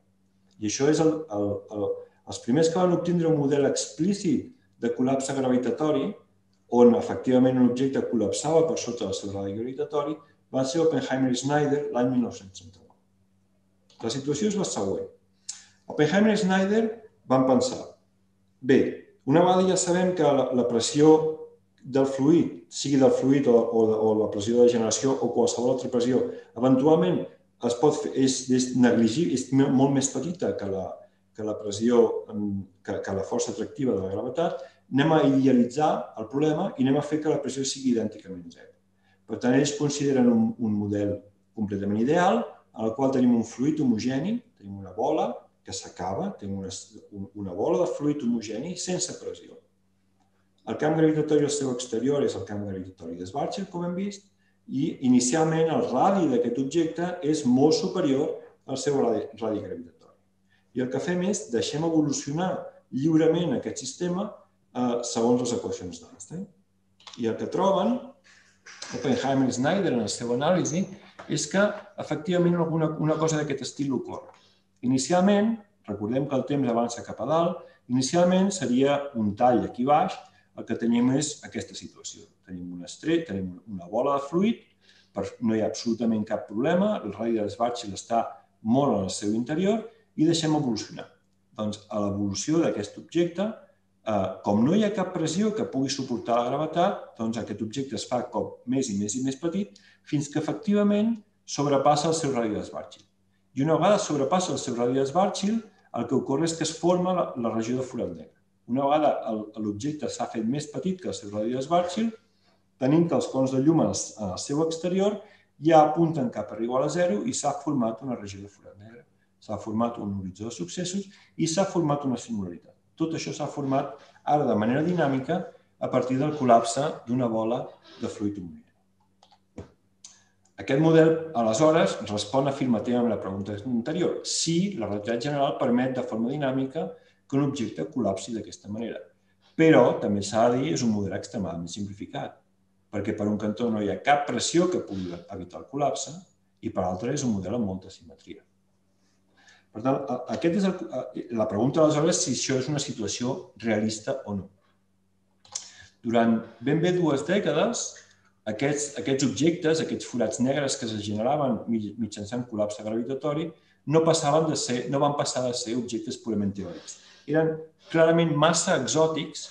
I això és el, el, el, els primers que van obtindre un model explícit de col·lapse gravitatori, on efectivament un objecte col·lapsava per sota del seu radi gravitatori, va ser Oppenheimer i Snyder l'any 1939. La situació és la següent. Oppenheimer i Snyder van pensar, Bé, una vegada ja sabem que la, la pressió del fluid, sigui del fluid o, o, o la pressió de generació o qualsevol altra pressió, eventualment es pot fer, és, és negligible, és molt més petita que la, que la pressió, que, que la força atractiva de la gravetat, anem a idealitzar el problema i anem a fer que la pressió sigui idènticament zero. Per tant, ells consideren un, un model completament ideal, en el qual tenim un fluid homogeni, tenim una bola, que s'acaba, té una, una bola de fluid homogeni sense pressió. El camp gravitatori al seu exterior és el camp gravitatori de Schwarzschild, com hem vist, i inicialment el radi d'aquest objecte és molt superior al seu radi, radi gravitatori. I el que fem és deixem evolucionar lliurement aquest sistema eh, segons les equacions d'Einstein. I el que troben Oppenheimer i Snyder en la seva anàlisi és que efectivament alguna, una cosa d'aquest estil ocorre. Inicialment, recordem que el temps avança cap a dalt, inicialment seria un tall aquí baix, el que tenim és aquesta situació. Tenim un estret, tenim una bola de fluid, no hi ha absolutament cap problema, el radi de Schwarzschild està molt en el seu interior i deixem evolucionar. doncs, a l'evolució d'aquest objecte, eh, com no hi ha cap pressió que pugui suportar la gravetat, doncs aquest objecte es fa com més i més i més petit fins que efectivament sobrepassa el seu radi de Schwarzschild. I una vegada sobrepassa el seu radi de Schwarzschild, el que ocorre és que es forma la, la regió de forat negre. Una vegada l'objecte s'ha fet més petit que el seu radi de Schwarzschild, tenim que els cons de llum en el seu exterior ja apunten cap a igual a zero i s'ha format una regió de forat negre. S'ha format un horitzó de successos i s'ha format una singularitat. Tot això s'ha format ara de manera dinàmica a partir del col·lapse d'una bola de fluid homogeni. Aquest model, aleshores, respon afirmativament a la pregunta anterior. Si la relativitat general permet de forma dinàmica que un objecte col·lapsi d'aquesta manera. Però, també s'ha de dir, és un model extremadament simplificat, perquè per un cantó no hi ha cap pressió que pugui evitar el col·lapse i per l'altre és un model amb molta simetria. Per tant, aquest és el, la pregunta aleshores si això és una situació realista o no. Durant ben bé dues dècades, aquests, aquests objectes, aquests forats negres que es generaven mitjançant col·lapse gravitatori, no, passaven de ser, no van passar de ser objectes purament teòrics. Eren clarament massa exòtics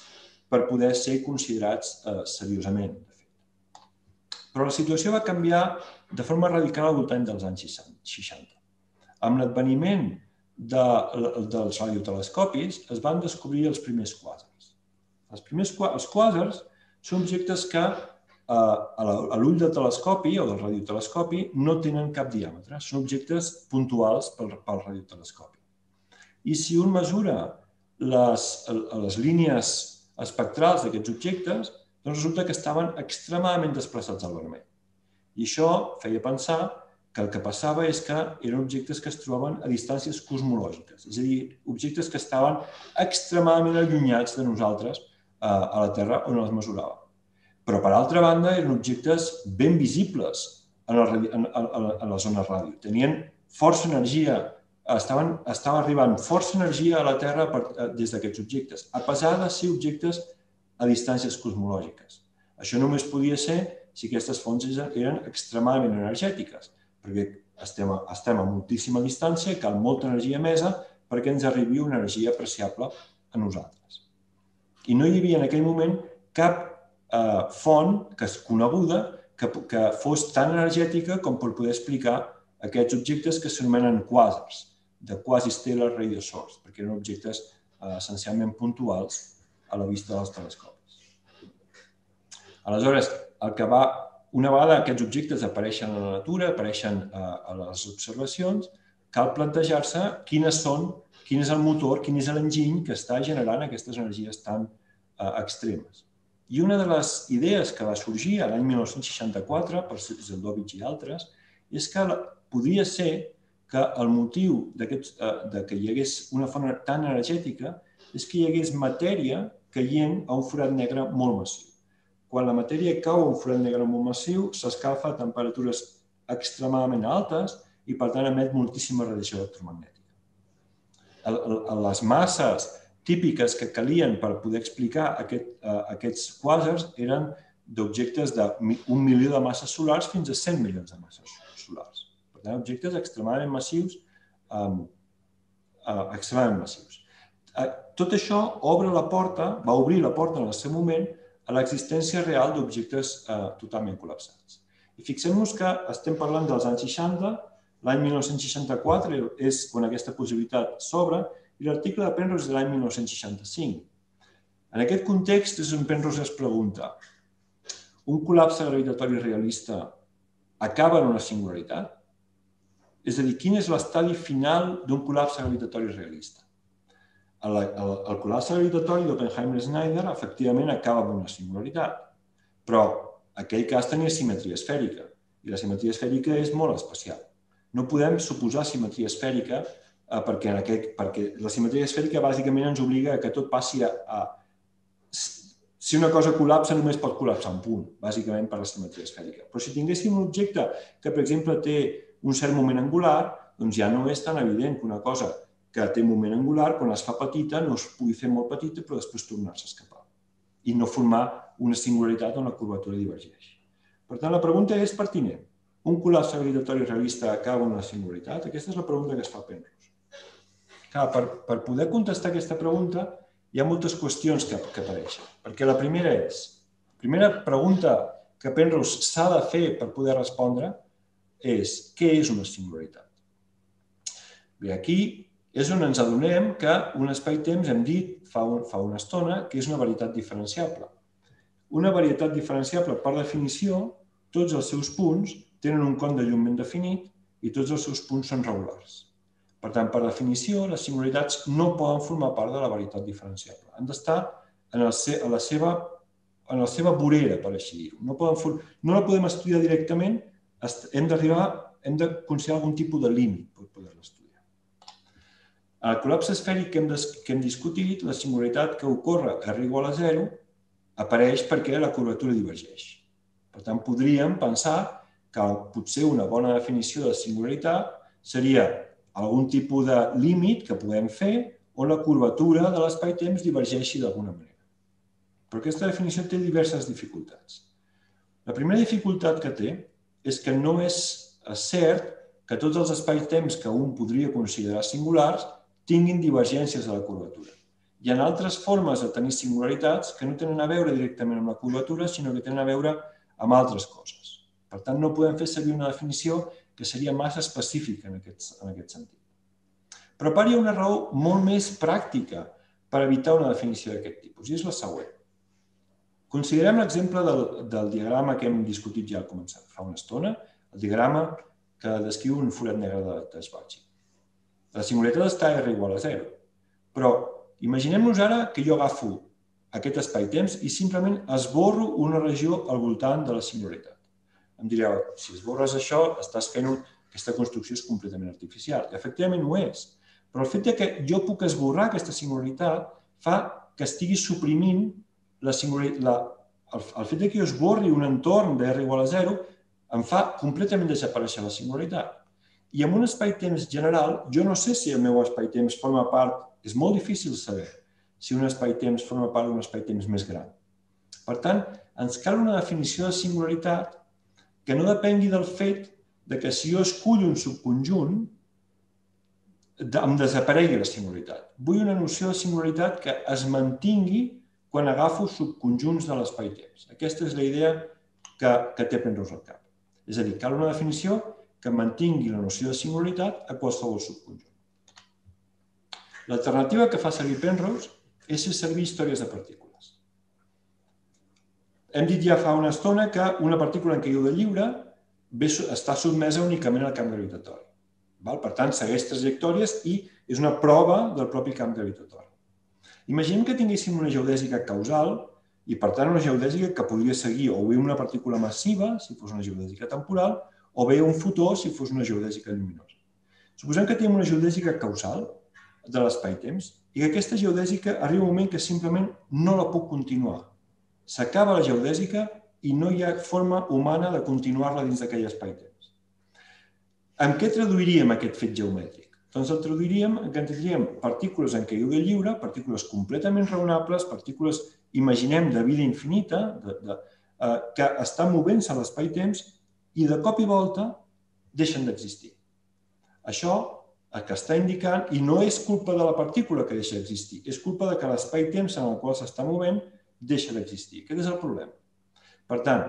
per poder ser considerats eh, seriosament. De fet. Però la situació va canviar de forma radical al voltant dels anys 60. Amb l'adveniment de, dels radiotelescopis es van descobrir els primers quàsars. Els primers els quàsars són objectes que a l'ull de telescopi o del radiotelescopi no tenen cap diàmetre, són objectes puntuals pel, pel radiotelescopi. I si un mesura les, les línies espectrals d'aquests objectes, doncs resulta que estaven extremadament desplaçats al vermell. I això feia pensar que el que passava és que eren objectes que es trobaven a distàncies cosmològiques, és a dir, objectes que estaven extremadament allunyats de nosaltres eh, a la Terra on els mesuràvem. Però, per altra banda, eren objectes ben visibles en la, en, en, en la zona ràdio. Tenien força energia, estaven, estava arribant força energia a la Terra per, eh, des d'aquests objectes, a pesar de ser objectes a distàncies cosmològiques. Això només podia ser si aquestes fonts eren extremadament energètiques, perquè estem a, estem a moltíssima distància, cal molta energia mesa perquè ens arribi una energia apreciable a nosaltres. I no hi havia en aquell moment cap eh, font que és coneguda que, que fos tan energètica com per poder explicar aquests objectes que s'anomenen quàsars, de quasi-stellar radio source, perquè eren objectes eh, essencialment puntuals a la vista dels telescopis. Aleshores, el que va, una vegada aquests objectes apareixen a la natura, apareixen a, eh, a les observacions, cal plantejar-se quines són, quin és el motor, quin és l'enginy que està generant aquestes energies tan eh, extremes. I una de les idees que va sorgir l'any 1964 per Zeldovich i altres és que podria ser que el motiu eh, de que hi hagués una font tan energètica és que hi hagués matèria caient a un forat negre molt massiu. Quan la matèria cau a un forat negre molt massiu, s'escalfa a temperatures extremadament altes i, per tant, emet moltíssima radiació electromagnètica. Les masses típiques que calien per poder explicar aquest, uh, aquests quàsars eren d'objectes d'un milió de masses solars fins a 100 milions de masses solars. Per tant, objectes extremadament massius, uh, extremadament massius. Tot això obre la porta, va obrir la porta en el seu moment a l'existència real d'objectes uh, totalment col·lapsats. I fixem-nos que estem parlant dels anys 60, l'any 1964 és quan aquesta possibilitat s'obre i l'article de Penrose de l'any 1965. En aquest context és on Penrose es pregunta un col·lapse gravitatori realista acaba en una singularitat? És a dir, quin és l'estadi final d'un col·lapse gravitatori realista? El, el, el col·lapse gravitatori d'Oppenheimer-Snyder efectivament acaba amb una singularitat, però aquell cas tenia simetria esfèrica i la simetria esfèrica és molt especial. No podem suposar simetria esfèrica eh, perquè, en aquest, perquè la simetria esfèrica bàsicament ens obliga a que tot passi a, a... Si una cosa col·lapsa, només pot col·lapsar un punt, bàsicament per la simetria esfèrica. Però si tinguéssim un objecte que, per exemple, té un cert moment angular, doncs ja no és tan evident que una cosa que té moment angular, quan es fa petita, no es pugui fer molt petita, però després tornar-se a escapar i no formar una singularitat on la curvatura divergeix. Per tant, la pregunta és pertinent. Un col·lapse gravitatori realista acaba en una singularitat? Aquesta és la pregunta que es fa Penrose. Clar, per, per poder contestar aquesta pregunta hi ha moltes qüestions que, que apareixen. Perquè la primera és, la primera pregunta que Penrose s'ha de fer per poder respondre és què és una singularitat? Bé, aquí és on ens adonem que un espai-temps hem dit fa, un, fa una estona que és una varietat diferenciable. Una varietat diferenciable, per definició, tots els seus punts tenen un cont de llum ben definit i tots els seus punts són regulars. Per tant, per definició, les singularitats no poden formar part de la varietat diferenciable. Han d'estar en, el, en, la seva, en la seva vorera, per així dir-ho. No, poden, no la podem estudiar directament, hem d'arribar, hem de considerar algun tipus de límit per poder-la estudiar. Al col·lapse esfèric que hem, que hem discutit, la singularitat que ocorre a R igual a 0 apareix perquè la curvatura divergeix. Per tant, podríem pensar que potser una bona definició de singularitat seria algun tipus de límit que podem fer on la curvatura de l'espai-temps divergeixi d'alguna manera. Però aquesta definició té diverses dificultats. La primera dificultat que té és que no és cert que tots els espais-temps que un podria considerar singulars tinguin divergències de la curvatura. Hi ha altres formes de tenir singularitats que no tenen a veure directament amb la curvatura, sinó que tenen a veure amb altres coses. Per tant, no podem fer servir una definició que seria massa específica en aquest, en aquest sentit. Però a part hi ha una raó molt més pràctica per evitar una definició d'aquest tipus, i és la següent. Considerem l'exemple del, del diagrama que hem discutit ja al començar, fa una estona, el diagrama que descriu un forat negre de, de Schwarzschild. La singularitat està R igual a 0, però imaginem-nos ara que jo agafo aquest espai-temps i simplement esborro una regió al voltant de la singularitat em direu, si esborres això, estàs fent un... aquesta construcció és completament artificial. I efectivament ho és. Però el fet que jo puc esborrar aquesta singularitat fa que estigui suprimint la la, el, el fet que jo esborri un entorn de R igual a 0 em fa completament desaparèixer la singularitat. I en un espai-temps general, jo no sé si el meu espai-temps forma part, és molt difícil saber si un espai-temps forma part d'un espai-temps més gran. Per tant, ens cal una definició de singularitat que no depengui del fet de que si jo escullo un subconjunt, em desaparegui la singularitat. Vull una noció de singularitat que es mantingui quan agafo subconjunts de l'espai-temps. Aquesta és la idea que, que té Penrose al cap. És a dir, cal una definició que mantingui la noció de singularitat a qualsevol subconjunt. L'alternativa que fa servir Penrose és fer servir històries de partícules. Hem dit ja fa una estona que una partícula en caiguda lliure ve, està sotmesa únicament al camp gravitatori. Val? Per tant, segueix trajectòries i és una prova del propi camp gravitatori. Imaginem que tinguéssim una geodèsica causal i, per tant, una geodèsica que podria seguir o bé una partícula massiva, si fos una geodèsica temporal, o bé un fotó, si fos una geodèsica lluminosa. Suposem que tenim una geodèsica causal de l'espai-temps i que aquesta geodèsica arriba un moment que simplement no la puc continuar s'acaba la geodèsica i no hi ha forma humana de continuar-la dins d'aquell espai-temps. En què traduiríem aquest fet geomètric? Doncs el traduiríem en què tindríem partícules en caiguda lliure, partícules completament raonables, partícules, imaginem, de vida infinita, de, de, eh, que estan movent-se a l'espai-temps i de cop i volta deixen d'existir. Això el que està indicant, i no és culpa de la partícula que deixa d'existir, és culpa de que l'espai-temps en el qual s'està movent deixa d'existir. Aquest és el problema. Per tant,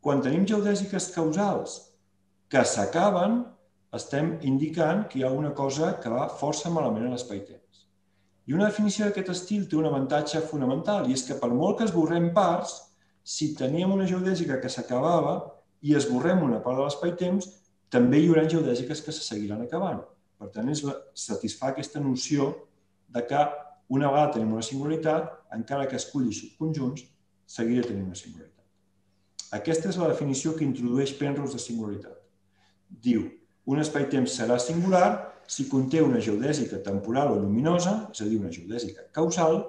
quan tenim geodèsiques causals que s'acaben, estem indicant que hi ha una cosa que va força malament a l'espai-temps. I una definició d'aquest estil té un avantatge fonamental, i és que per molt que esborrem parts, si teníem una geodèsica que s'acabava i esborrem una part de l'espai-temps, també hi haurà geodèsiques que se seguiran acabant. Per tant, és la, satisfà aquesta noció de que una vegada tenim una singularitat, encara que esculli subconjunts, seguiré tenint una singularitat. Aquesta és la definició que introdueix Penrose de singularitat. Diu, un espai-temps serà singular si conté una geodèsica temporal o luminosa, és a dir, una geodèsica causal,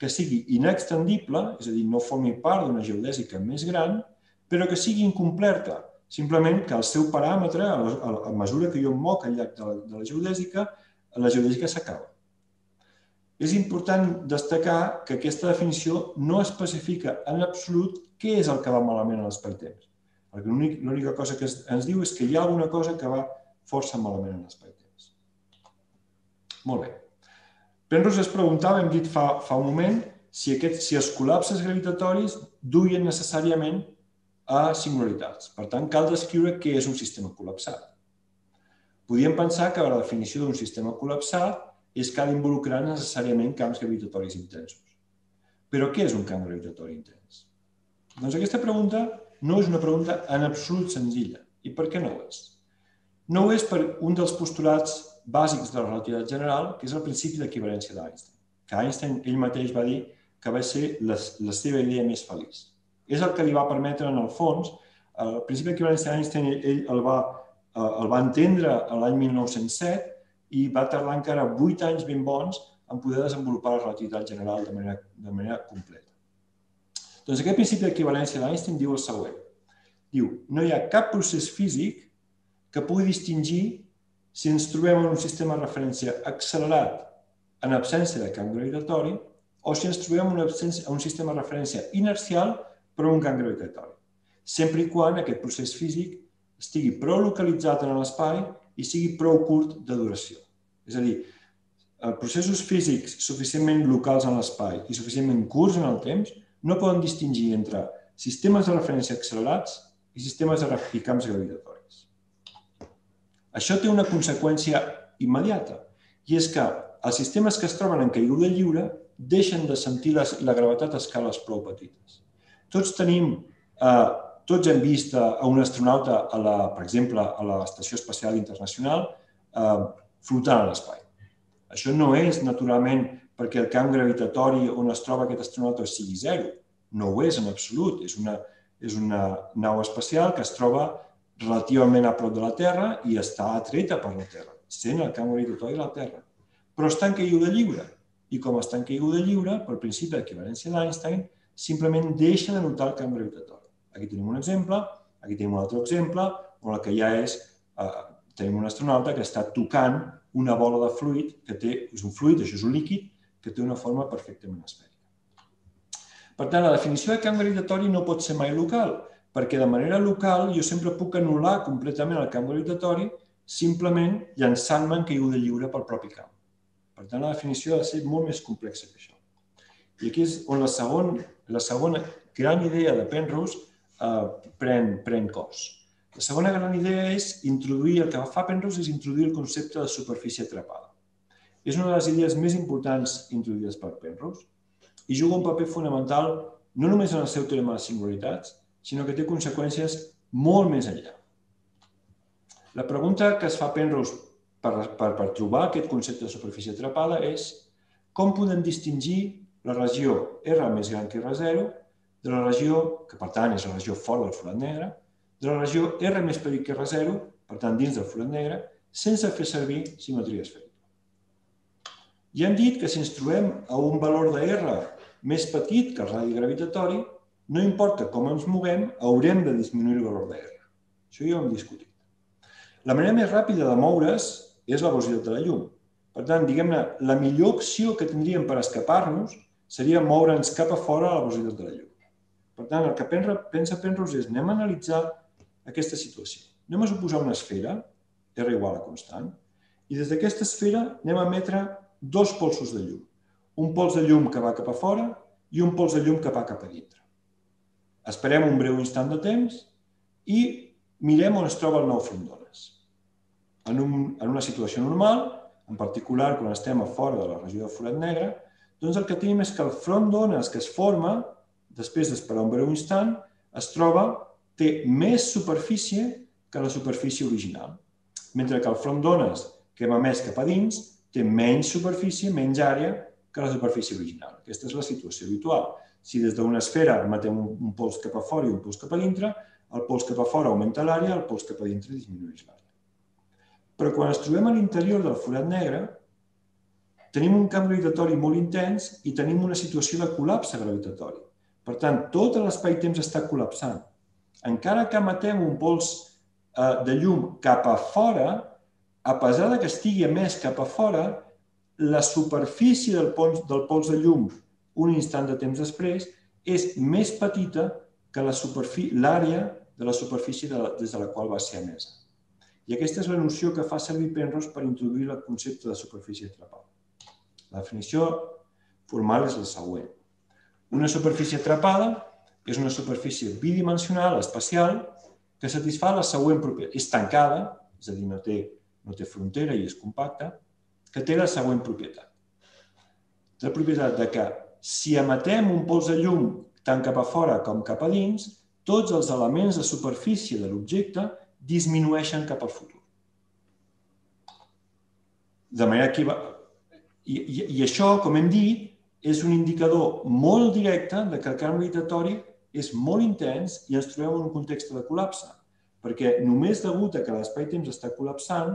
que sigui inextendible, és a dir, no formi part d'una geodèsica més gran, però que sigui incompleta, simplement que el seu paràmetre, a mesura que jo em moc al llarg de la, la geodèsica, la geodèsica s'acaba. És important destacar que aquesta definició no especifica en absolut què és el que va malament a l'espai-temps. L'única cosa que ens diu és que hi ha alguna cosa que va força malament en l'espai-temps. Molt bé. Penrose es preguntava, hem dit fa, fa un moment, si, aquest, si els col·lapses gravitatoris duien necessàriament a singularitats. Per tant, cal descriure què és un sistema col·lapsat. Podríem pensar que la definició d'un sistema col·lapsat és que ha d'involucrar necessàriament camps gravitatoris intensos. Però què és un camp gravitatori intens? Doncs aquesta pregunta no és una pregunta en absolut senzilla. I per què no ho és? No ho és per un dels postulats bàsics de la relativitat general, que és el principi d'equivalència d'Einstein, que Einstein ell mateix va dir que va ser la, seva idea més feliç. És el que li va permetre, en el fons, el principi d'equivalència d'Einstein ell el va, eh, el va entendre l'any 1907 i va tardar encara 8 anys ben bons en poder desenvolupar la relativitat general de manera, de manera completa. Doncs aquest principi d'equivalència d'Einstein diu el següent. Diu, no hi ha cap procés físic que pugui distingir si ens trobem en un sistema de referència accelerat en absència de camp gravitatori o si ens trobem en en un sistema de referència inercial però un camp gravitatori, sempre i quan aquest procés físic estigui prou localitzat en l'espai i sigui prou curt de duració. És a dir, processos físics suficientment locals en l'espai i suficientment curts en el temps no poden distingir entre sistemes de referència accelerats i sistemes de i camps gravitatoris. Això té una conseqüència immediata, i és que els sistemes que es troben en caiguda lliure deixen de sentir la, la gravetat a escales prou petites. Tots tenim eh, tots hem vist a un astronauta, a la, per exemple, a l'Estació Espacial Internacional, eh, flotant a l'espai. Això no és, naturalment, perquè el camp gravitatori on es troba aquest astronauta sigui zero. No ho és en absolut. És una, és una nau espacial que es troba relativament a prop de la Terra i està atreta per la Terra, sent el camp gravitatori de la Terra. Però està en caiguda lliure. I com està en caiguda lliure, pel principi d'equivalència d'Einstein, simplement deixa de notar el camp gravitatori. Aquí tenim un exemple, aquí tenim un altre exemple, on el que ha és, eh, tenim un astronauta que està tocant una bola de fluid que té, és un fluid, això és un líquid, que té una forma perfectament esfèrica. Per tant, la definició de camp gravitatori no pot ser mai local, perquè de manera local jo sempre puc anul·lar completament el camp gravitatori simplement llançant-me en caiguda lliure pel propi camp. Per tant, la definició ha de ser molt més complexa que això. I aquí és on la, segon, la segona gran idea de Penrose eh, pren, pren cos. La segona gran idea és introduir, el que fa Penrose és introduir el concepte de superfície atrapada. És una de les idees més importants introduïdes per Penrose i juga un paper fonamental no només en el seu teorema de singularitats, sinó que té conseqüències molt més enllà. La pregunta que es fa Penrose per, per, per trobar aquest concepte de superfície atrapada és com podem distingir la regió R més gran que R0 de la regió, que per tant és la regió fora del forat negre, de la regió R més petit que R0, per tant dins del forat negre, sense fer servir simetria esfèrica. Ja hem dit que si ens trobem a un valor de R més petit que el radi gravitatori, no importa com ens moguem, haurem de disminuir el valor de R. Això ja ho hem discutit. La manera més ràpida de moure's és la velocitat de la llum. Per tant, diguem-ne, la millor opció que tindríem per escapar-nos seria moure'ns cap a fora a la velocitat de la llum. Per tant, el que pensa Penrose és anem a analitzar aquesta situació. Anem a suposar una esfera, R igual a constant, i des d'aquesta esfera anem a emetre dos polsos de llum. Un pols de llum que va cap a fora i un pols de llum que va cap a dintre. Esperem un breu instant de temps i mirem on es troba el nou front d'ones. En, un, en una situació normal, en particular quan estem a fora de la regió de forat negre, doncs el que tenim és que el front d'ones que es forma després d'esperar un breu instant, es troba, té més superfície que la superfície original, mentre que el front d'ones que hem emès cap a dins té menys superfície, menys àrea que la superfície original. Aquesta és la situació habitual. Si des d'una esfera emetem un pols cap a fora i un pols cap a dintre, el pols cap a fora augmenta l'àrea, el pols cap a dintre disminueix l'àrea. Però quan ens trobem a l'interior del forat negre, tenim un camp gravitatori molt intens i tenim una situació de col·lapse gravitatori. Per tant, tot l'espai-temps està col·lapsant. Encara que emetem un pols eh, de llum cap a fora, a pesar que estigui emès cap a fora, la superfície del pols, del pols de llum un instant de temps després és més petita que l'àrea de la superfície de la, des de la qual va ser emesa. I aquesta és la noció que fa servir Penrose per introduir el concepte de superfície atrapada. La definició formal és la següent. Una superfície atrapada és una superfície bidimensional, espacial, que satisfà la següent propietat. És tancada, és a dir, no té, no té frontera i és compacta, que té la següent propietat. La propietat de que si emetem un pols de llum tant cap a fora com cap a dins, tots els elements de superfície de l'objecte disminueixen cap al futur. De manera que... I, i, I això, com hem dit, és un indicador molt directe de que el camp gravitatori és molt intens i ens trobem en un context de col·lapse. Perquè només degut a que l'espai-temps està col·lapsant,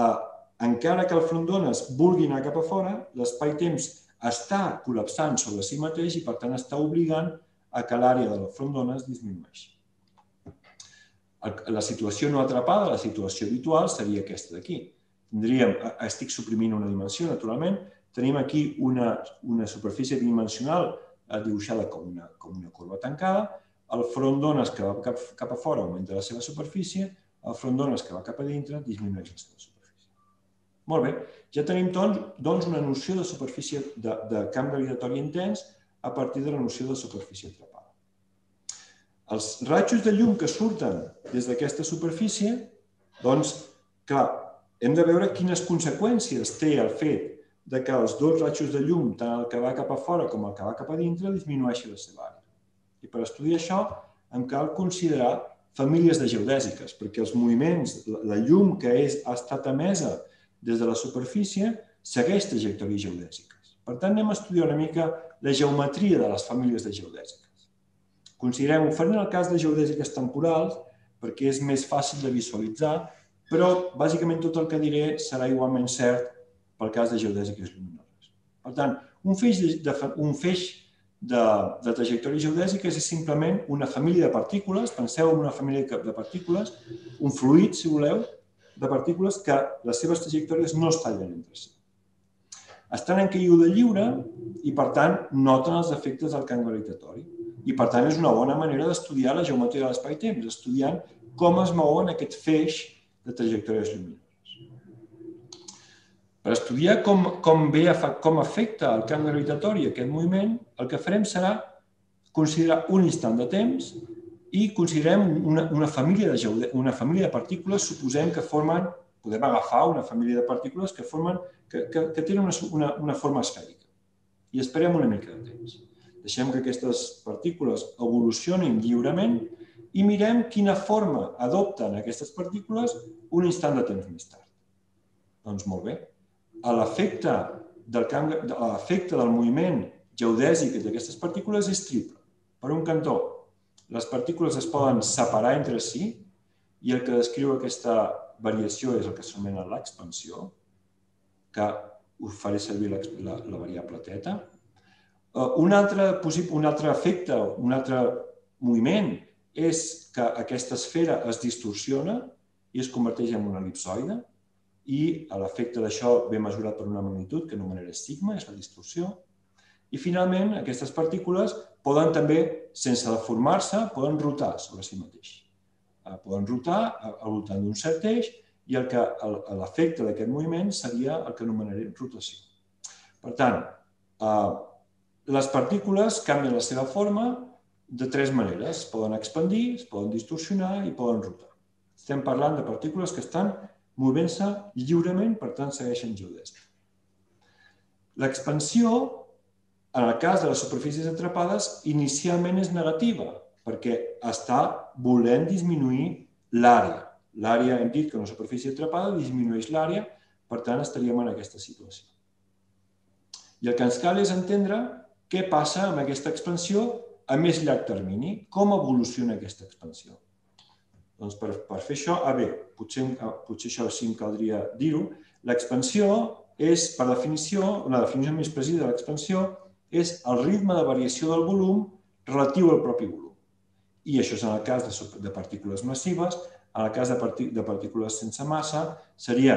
eh, encara que el front d'ones vulgui anar cap a fora, l'espai-temps està col·lapsant sobre si mateix i, per tant, està obligant a que l'àrea del front d'ones disminueixi. La situació no atrapada, la situació habitual, seria aquesta d'aquí. Tindríem, estic suprimint una dimensió, naturalment, tenim aquí una, una superfície dimensional eh, dibuixada com una, com una corba tancada, el front d'ones que va cap, cap a fora augmenta la seva superfície, el front d'ones que va cap a dintre disminueix la seva superfície. Molt bé, ja tenim doncs, doncs una noció de superfície de, de camp gravitatori intens a partir de la noció de superfície atrapada. Els ratxos de llum que surten des d'aquesta superfície, doncs, clar, hem de veure quines conseqüències té el fet de que els dos ratxos de llum, tant el que va cap a fora com el que va cap a dintre, disminueixi la seva àrea. I per estudiar això em cal considerar famílies de geodèsiques, perquè els moviments, la llum que és, ha estat emesa des de la superfície, segueix trajectòries geodèsiques. Per tant, anem a estudiar una mica la geometria de les famílies de geodèsiques. Considerem-ho, farem el cas de geodèsiques temporals perquè és més fàcil de visualitzar, però bàsicament tot el que diré serà igualment cert pel cas de geodèsiques lluminoses. Per tant, un feix de, de, un feix de, de trajectòries geodèsiques és simplement una família de partícules, penseu en una família de partícules, un fluid, si voleu, de partícules que les seves trajectòries no es tallen entre si. Estan en caiguda lliure i, per tant, noten els efectes del camp gravitatori. I, per tant, és una bona manera d'estudiar la geometria de l'espai-temps, estudiant com es mouen aquest feix de trajectòries lluminoses. Per estudiar com, com, ve, com afecta el camp gravitatori aquest moviment, el que farem serà considerar un instant de temps i considerem una, una, família de, una família de partícules, suposem que formen, podem agafar una família de partícules que formen, que, que, que tenen una, una, una forma esfèrica. I esperem una mica de temps. Deixem que aquestes partícules evolucionin lliurement i mirem quina forma adopten aquestes partícules un instant de temps més tard. Doncs molt bé. A l'efecte del, camp, a l'efecte del moviment geodèsic d'aquestes partícules és triple. Per un cantó, les partícules es poden separar entre si i el que descriu aquesta variació és el que s'anomena l'expansió, que us faré servir la, la, la variable teta, Eh, un altre, un altre efecte, un altre moviment és que aquesta esfera es distorsiona i es converteix en una elipsoide i l'efecte d'això ve mesurat per una magnitud que anomenaré sigma, és la distorsió. I finalment, aquestes partícules poden també, sense deformar-se, poden rotar sobre si mateix. Eh, poden rotar al voltant d'un cert eix i l'efecte d'aquest moviment seria el que anomenaré rotació. Per tant, eh, les partícules canvien la seva forma de tres maneres. Es poden expandir, es poden distorsionar i poden rotar. Estem parlant de partícules que estan movent-se lliurement, per tant, segueixen geodèsic. L'expansió, en el cas de les superfícies atrapades, inicialment és negativa, perquè està volent disminuir l'àrea. L'àrea, hem dit que una superfície atrapada disminueix l'àrea, per tant, estaríem en aquesta situació. I el que ens cal és entendre què passa amb aquesta expansió a més llarg termini? Com evoluciona aquesta expansió? Doncs per, per fer això, a bé, potser, potser això sí em caldria dir-ho, l'expansió és, per definició, una definició més precisa de l'expansió, és el ritme de variació del volum relatiu al propi volum. I això és en el cas de, de partícules massives. En el cas de, parti, de partícules sense massa, seria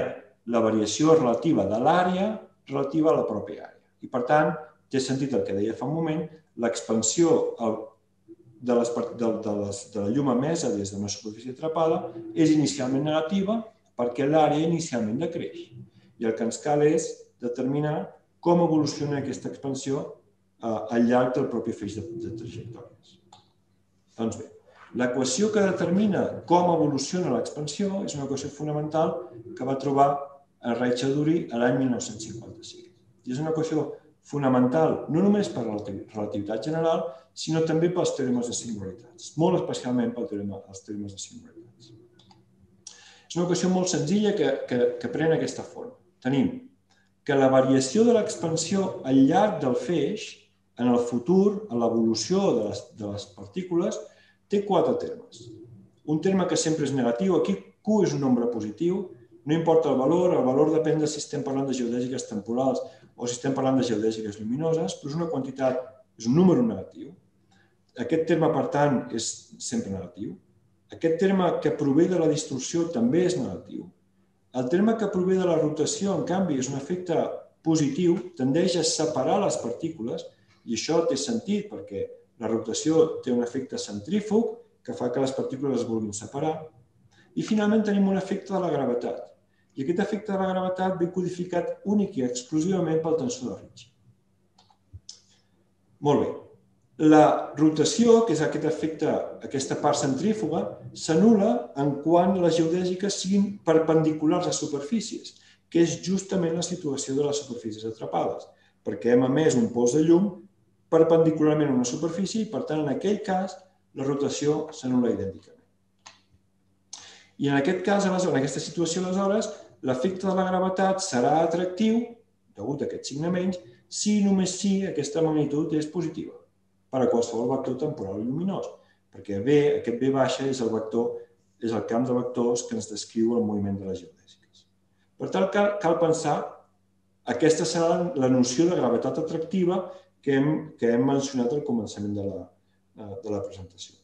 la variació relativa de l'àrea relativa a la pròpia àrea. I, per tant, té sentit el que deia fa un moment, l'expansió de, les, de, de, les, de la llum emesa des d'una superfície atrapada és inicialment negativa perquè l'àrea inicialment decreix. I el que ens cal és determinar com evoluciona aquesta expansió eh, al llarg del propi feix de, de trajectòries. Doncs bé, l'equació que determina com evoluciona l'expansió és una equació fonamental que va trobar a Raichaduri l'any 1955. I és una equació fonamental no només per la relativitat general, sinó també pels teoremes de singularitats, molt especialment pel teorema, els teoremes de singularitats. És una equació molt senzilla que, que, que pren aquesta forma. Tenim que la variació de l'expansió al llarg del feix, en el futur, en l'evolució de, les, de les partícules, té quatre termes. Un terme que sempre és negatiu, aquí Q és un nombre positiu, no importa el valor, el valor depèn de si estem parlant de geodèsiques temporals o si estem parlant de geodèsiques luminoses, però és una quantitat, és un número negatiu. Aquest terme, per tant, és sempre negatiu. Aquest terme que prové de la distorsió també és negatiu. El terme que prové de la rotació, en canvi, és un efecte positiu, tendeix a separar les partícules i això té sentit perquè la rotació té un efecte centrífug que fa que les partícules es vulguin separar. I finalment tenim un efecte de la gravetat. I aquest efecte de la gravetat ve codificat únic i exclusivament pel tensor de Ricci. Molt bé. La rotació, que és aquest efecte, aquesta part centrífuga, s'anula en quan les geodèsiques siguin perpendiculars a superfícies, que és justament la situació de les superfícies atrapades, perquè hem emès un pols de llum perpendicularment a una superfície i, per tant, en aquell cas, la rotació s'anula idènticament. I en aquest cas, en aquesta situació, aleshores, l'efecte de la gravetat serà atractiu, degut a aquests signaments, si només si aquesta magnitud és positiva per a qualsevol vector temporal i lluminós, perquè B, aquest B baixa és el vector és el camp de vectors que ens descriu el moviment de les geodèsiques. Per tant, cal, cal pensar, aquesta serà la noció de gravetat atractiva que hem, que hem mencionat al començament de la, de la presentació.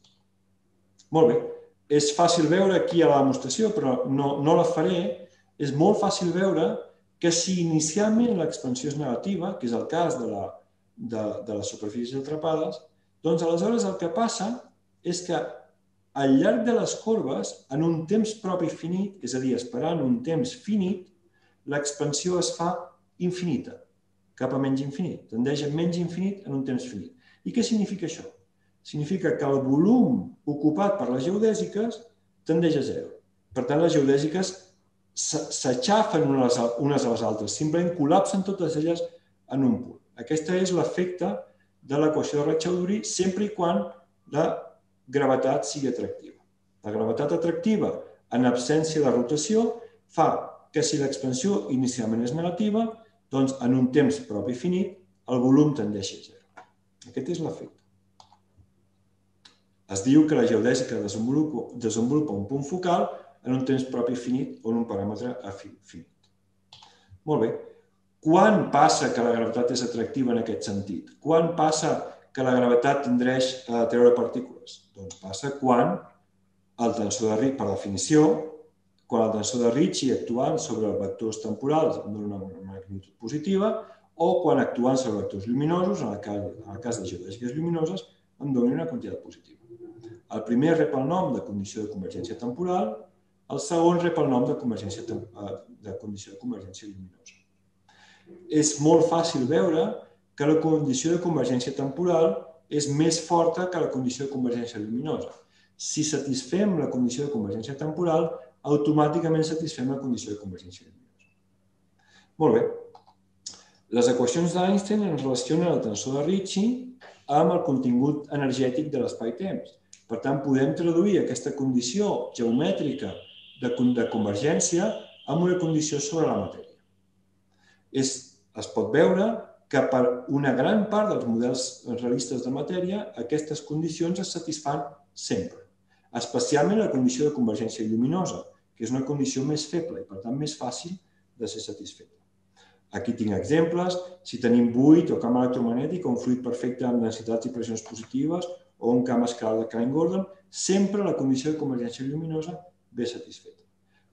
Molt bé, és fàcil veure aquí a la demostració, però no, no la faré. És molt fàcil veure que si inicialment l'expansió és negativa, que és el cas de la, de, de les superfícies atrapades, doncs aleshores el que passa és que al llarg de les corbes, en un temps propi finit, és a dir, esperant un temps finit, l'expansió es fa infinita, cap a menys infinit. Tendeix a menys infinit en un temps finit. I què significa això? Significa que el volum ocupat per les geodèsiques tendeix a zero. Per tant, les geodèsiques s'aixafen unes a les altres, simplement col·lapsen totes elles en un punt. Aquest és l'efecte de l'equació de Ricciarduri sempre i quan la gravetat sigui atractiva. La gravetat atractiva, en absència de rotació, fa que si l'expansió inicialment és negativa, doncs en un temps propi finit, el volum tendeixi a zero. Aquest és l'efecte. Es diu que la geodèsica desenvolupa, un punt focal en un temps propi finit o en un paràmetre finit. Molt bé. Quan passa que la gravetat és atractiva en aquest sentit? Quan passa que la gravetat tendeix a treure partícules? Doncs passa quan el tensor de Ricci, per definició, quan el tensor de Ricci actuant sobre vectors temporals em dona una magnitud positiva o quan actuant sobre vectors lluminosos, en el cas, en el cas de geodèsiques lluminoses, em doni una quantitat positiva. El primer rep el nom de condició de convergència temporal, el segon rep el nom de, convergència, eh, de condició de convergència lluminosa és molt fàcil veure que la condició de convergència temporal és més forta que la condició de convergència luminosa. Si satisfem la condició de convergència temporal, automàticament satisfem la condició de convergència luminosa. Molt bé. Les equacions d'Einstein ens relacionen el tensor de Ricci amb el contingut energètic de l'espai-temps. Per tant, podem traduir aquesta condició geomètrica de, de convergència amb una condició sobre la matèria és, es pot veure que per una gran part dels models realistes de matèria aquestes condicions es satisfan sempre, especialment la condició de convergència lluminosa, que és una condició més feble i, per tant, més fàcil de ser satisfeta. Aquí tinc exemples. Si tenim buit o camp electromagnètic o un fluid perfecte amb densitats i pressions positives o un camp escalar de Klein-Gordon, sempre la condició de convergència lluminosa ve satisfeta.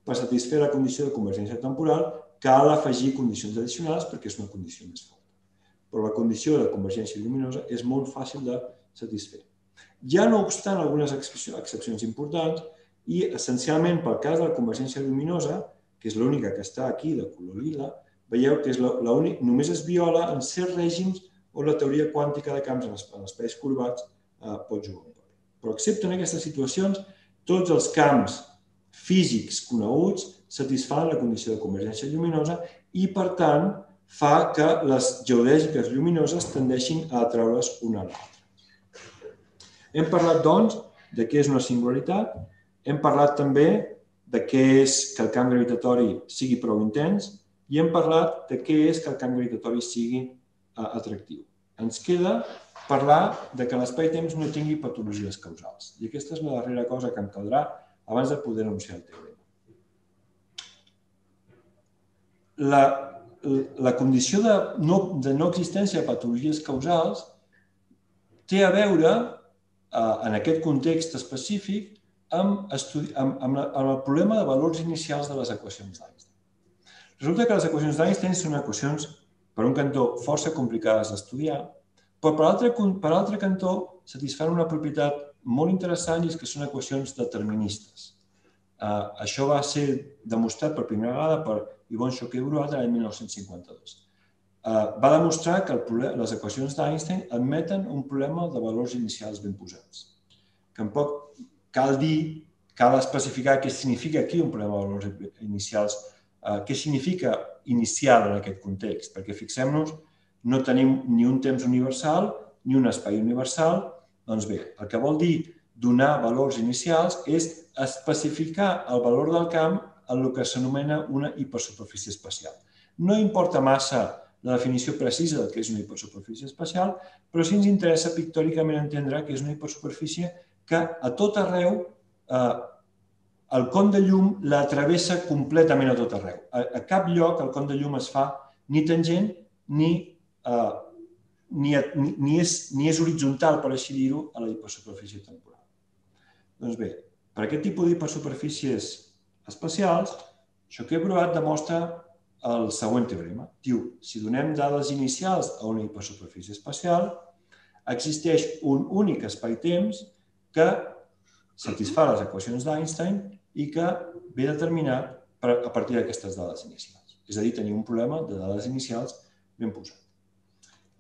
Per satisfer la condició de convergència temporal cal afegir condicions addicionals perquè és una condició més forta. Però la condició de convergència lluminosa és molt fàcil de satisfer. Ja no obstant algunes excepcions importants i essencialment pel cas de la convergència lluminosa, que és l'única que està aquí de color lila, veieu que és la, la únic, només es viola en certs règims on la teoria quàntica de camps en espais corbats eh, pot jugar un paper. Però excepte en aquestes situacions, tots els camps físics coneguts satisfan la condició de convergència lluminosa i, per tant, fa que les geodèsiques lluminoses tendeixin a atraure's una a l'altra. Hem parlat, doncs, de què és una singularitat, hem parlat també de què és que el camp gravitatori sigui prou intens i hem parlat de què és que el camp gravitatori sigui eh, atractiu. Ens queda parlar de que l'espai-temps no tingui patologies causals. I aquesta és la darrera cosa que em caldrà abans de poder anunciar el teorema. La, la condició de no, de no existència de patologies causals té a veure, eh, en aquest context específic, amb, estudi amb, amb, la, amb el problema de valors inicials de les equacions d'Einstein. Resulta que les equacions d'Einstein són equacions, per un cantó, força complicades d'estudiar, però per altre, per altre cantó satisfan una propietat molt interessant i és que són equacions deterministes. Uh, això va ser demostrat per primera vegada per Yvonne Choquet-Bruat l'any 1952. Uh, va demostrar que el les equacions d'Einstein admeten un problema de valors inicials ben posats, que en poc cal dir, cal especificar què significa aquí un problema de valors inicials, uh, què significa inicial en aquest context, perquè fixem-nos, no tenim ni un temps universal ni un espai universal, doncs bé, el que vol dir donar valors inicials és especificar el valor del camp en el que s'anomena una hipersuperfície espacial. No importa massa la definició precisa del que és una hipersuperfície espacial, però sí ens interessa pictòricament entendre que és una hipersuperfície que a tot arreu eh, el con de llum la travessa completament a tot arreu. A, a cap lloc el con de llum es fa ni tangent ni, eh, ni, ni, ni, és, ni és horitzontal, per així dir-ho, a la hipersuperfície temporal. Doncs bé, per aquest tipus d'hipersuperfícies espacials, he provat demostra el següent teorema. Diu, si donem dades inicials a una hipersuperfície espacial, existeix un únic espai-temps que satisfà les equacions d'Einstein i que ve determinat a partir d'aquestes dades inicials. És a dir, tenir un problema de dades inicials ben posat.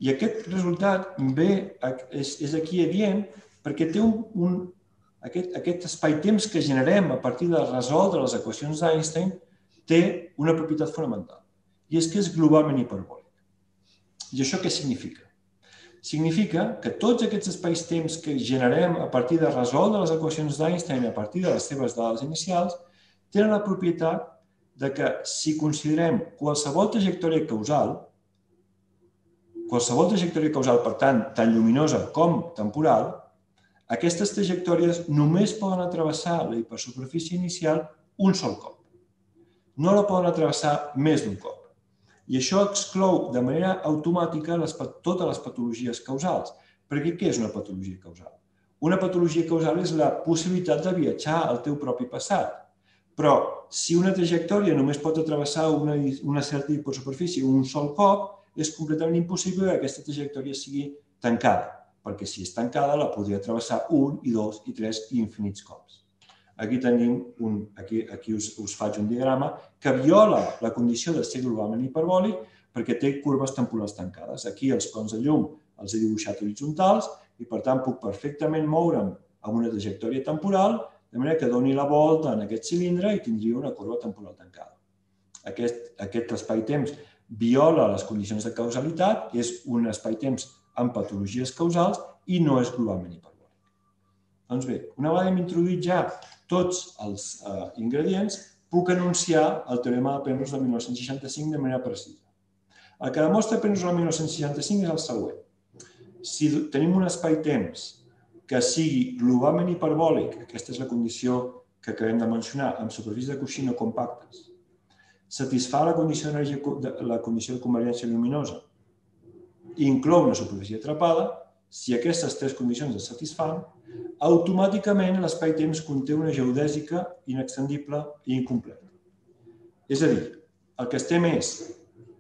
I aquest resultat ve, és, és aquí adient perquè té un, un, aquest, aquest espai-temps que generem a partir de resoldre les equacions d'Einstein té una propietat fonamental, i és que és globalment hiperbòlic. I això què significa? Significa que tots aquests espais-temps que generem a partir de resoldre les equacions d'Einstein a partir de les seves dades inicials tenen la propietat de que si considerem qualsevol trajectòria causal, qualsevol trajectòria causal, per tant, tant lluminosa com temporal, aquestes trajectòries només poden atrevessar la hipersuperfície inicial un sol cop. No la poden atrevessar més d'un cop. I això exclou de manera automàtica les, totes les patologies causals. Perquè què és una patologia causal? Una patologia causal és la possibilitat de viatjar al teu propi passat. Però si una trajectòria només pot atravessar una, una certa hipersuperfície un sol cop, és completament impossible que aquesta trajectòria sigui tancada, perquè si és tancada la podria travessar un, i dos, i tres, i infinits cops. Aquí tenim un, aquí, aquí us, us faig un diagrama que viola la condició de ser globalment hiperbòlic perquè té curves temporals tancades. Aquí els cons de llum els he dibuixat horitzontals i, per tant, puc perfectament moure'm amb una trajectòria temporal de manera que doni la volta en aquest cilindre i tindria una corba temporal tancada. Aquest, aquest espai-temps viola les condicions de causalitat, és un espai-temps amb patologies causals i no és globalment hiperbòlic. Doncs bé, una vegada hem introduït ja tots els eh, ingredients, puc anunciar el teorema de Penrose de 1965 de manera precisa. El que demostra Penrose de 1965 és el següent. Si tenim un espai-temps que sigui globalment hiperbòlic, aquesta és la condició que acabem de mencionar, amb superfícies de coixí no compactes, satisfà la condició, de, la condició de convergència luminosa i inclou una superfície atrapada, si aquestes tres condicions es satisfan, automàticament l'espai-temps conté una geodèsica inextendible i incompleta. És a dir, el que estem és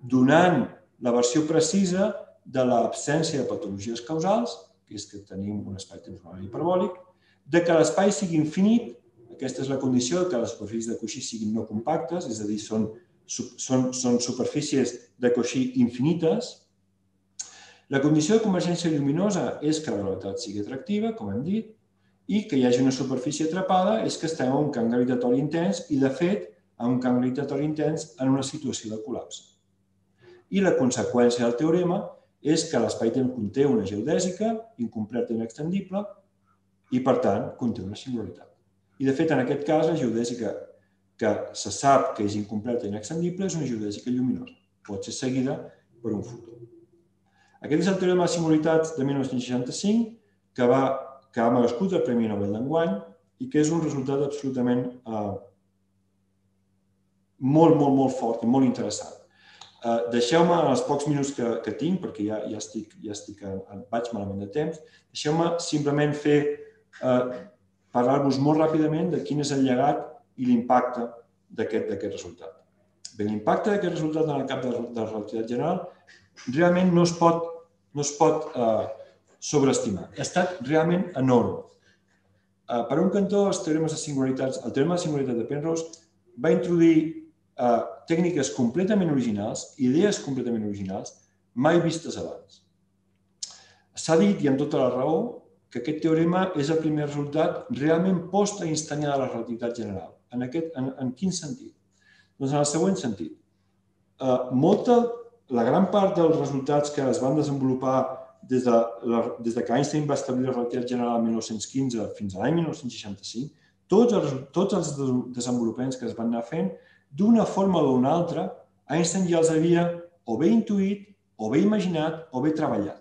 donant la versió precisa de l'absència de patologies causals, que és que tenim un espai-temps hiperbòlic, de que l'espai sigui infinit, aquesta és la condició que les superfícies de coixí siguin no compactes, és a dir, són són, són superfícies de coixí infinites. La condició de convergència lluminosa és que la gravetat sigui atractiva, com hem dit, i que hi hagi una superfície atrapada és que estem a un camp gravitatori intens i, de fet, a un camp gravitatori intens en una situació de col·lapse. I la conseqüència del teorema és que l'espai-temps conté una geodèsica incompleta i inextendible i, per tant, conté una singularitat. I, de fet, en aquest cas, la geodèsica que se sap que és incompleta i inextendible és una geodèsica lluminosa. Pot ser seguida per un fotó. Aquest és el teorema de singularitats de 1965 que va que ha merescut el Premi Nobel d'enguany i que és un resultat absolutament eh, molt, molt, molt fort i molt interessant. Eh, Deixeu-me, en els pocs minuts que, que tinc, perquè ja, ja estic, ja estic en, vaig malament de temps, deixeu-me simplement fer, eh, parlar-vos molt ràpidament de quin és el llegat i l'impacte d'aquest resultat. Bé, l'impacte d'aquest resultat en el cap de, de la relativitat general realment no es pot, no es pot eh, sobreestimar. Ha estat realment enorme. Uh, per un cantó, els teoremes de singularitats, el teorema de singularitat de Penrose va introduir uh, tècniques completament originals, idees completament originals, mai vistes abans. S'ha dit, i amb tota la raó, que aquest teorema és el primer resultat realment post-einsteinià de la relativitat general. En, aquest, en, quin sentit? Doncs en el següent sentit. Uh, molta, la gran part dels resultats que es van desenvolupar des de, la, des de que Einstein va establir la relativitat general el 1915 fins a l'any 1965, tots els, tots els desenvolupaments que es van anar fent, d'una forma o d'una altra, Einstein ja els havia o bé intuït, o bé imaginat, o bé treballat.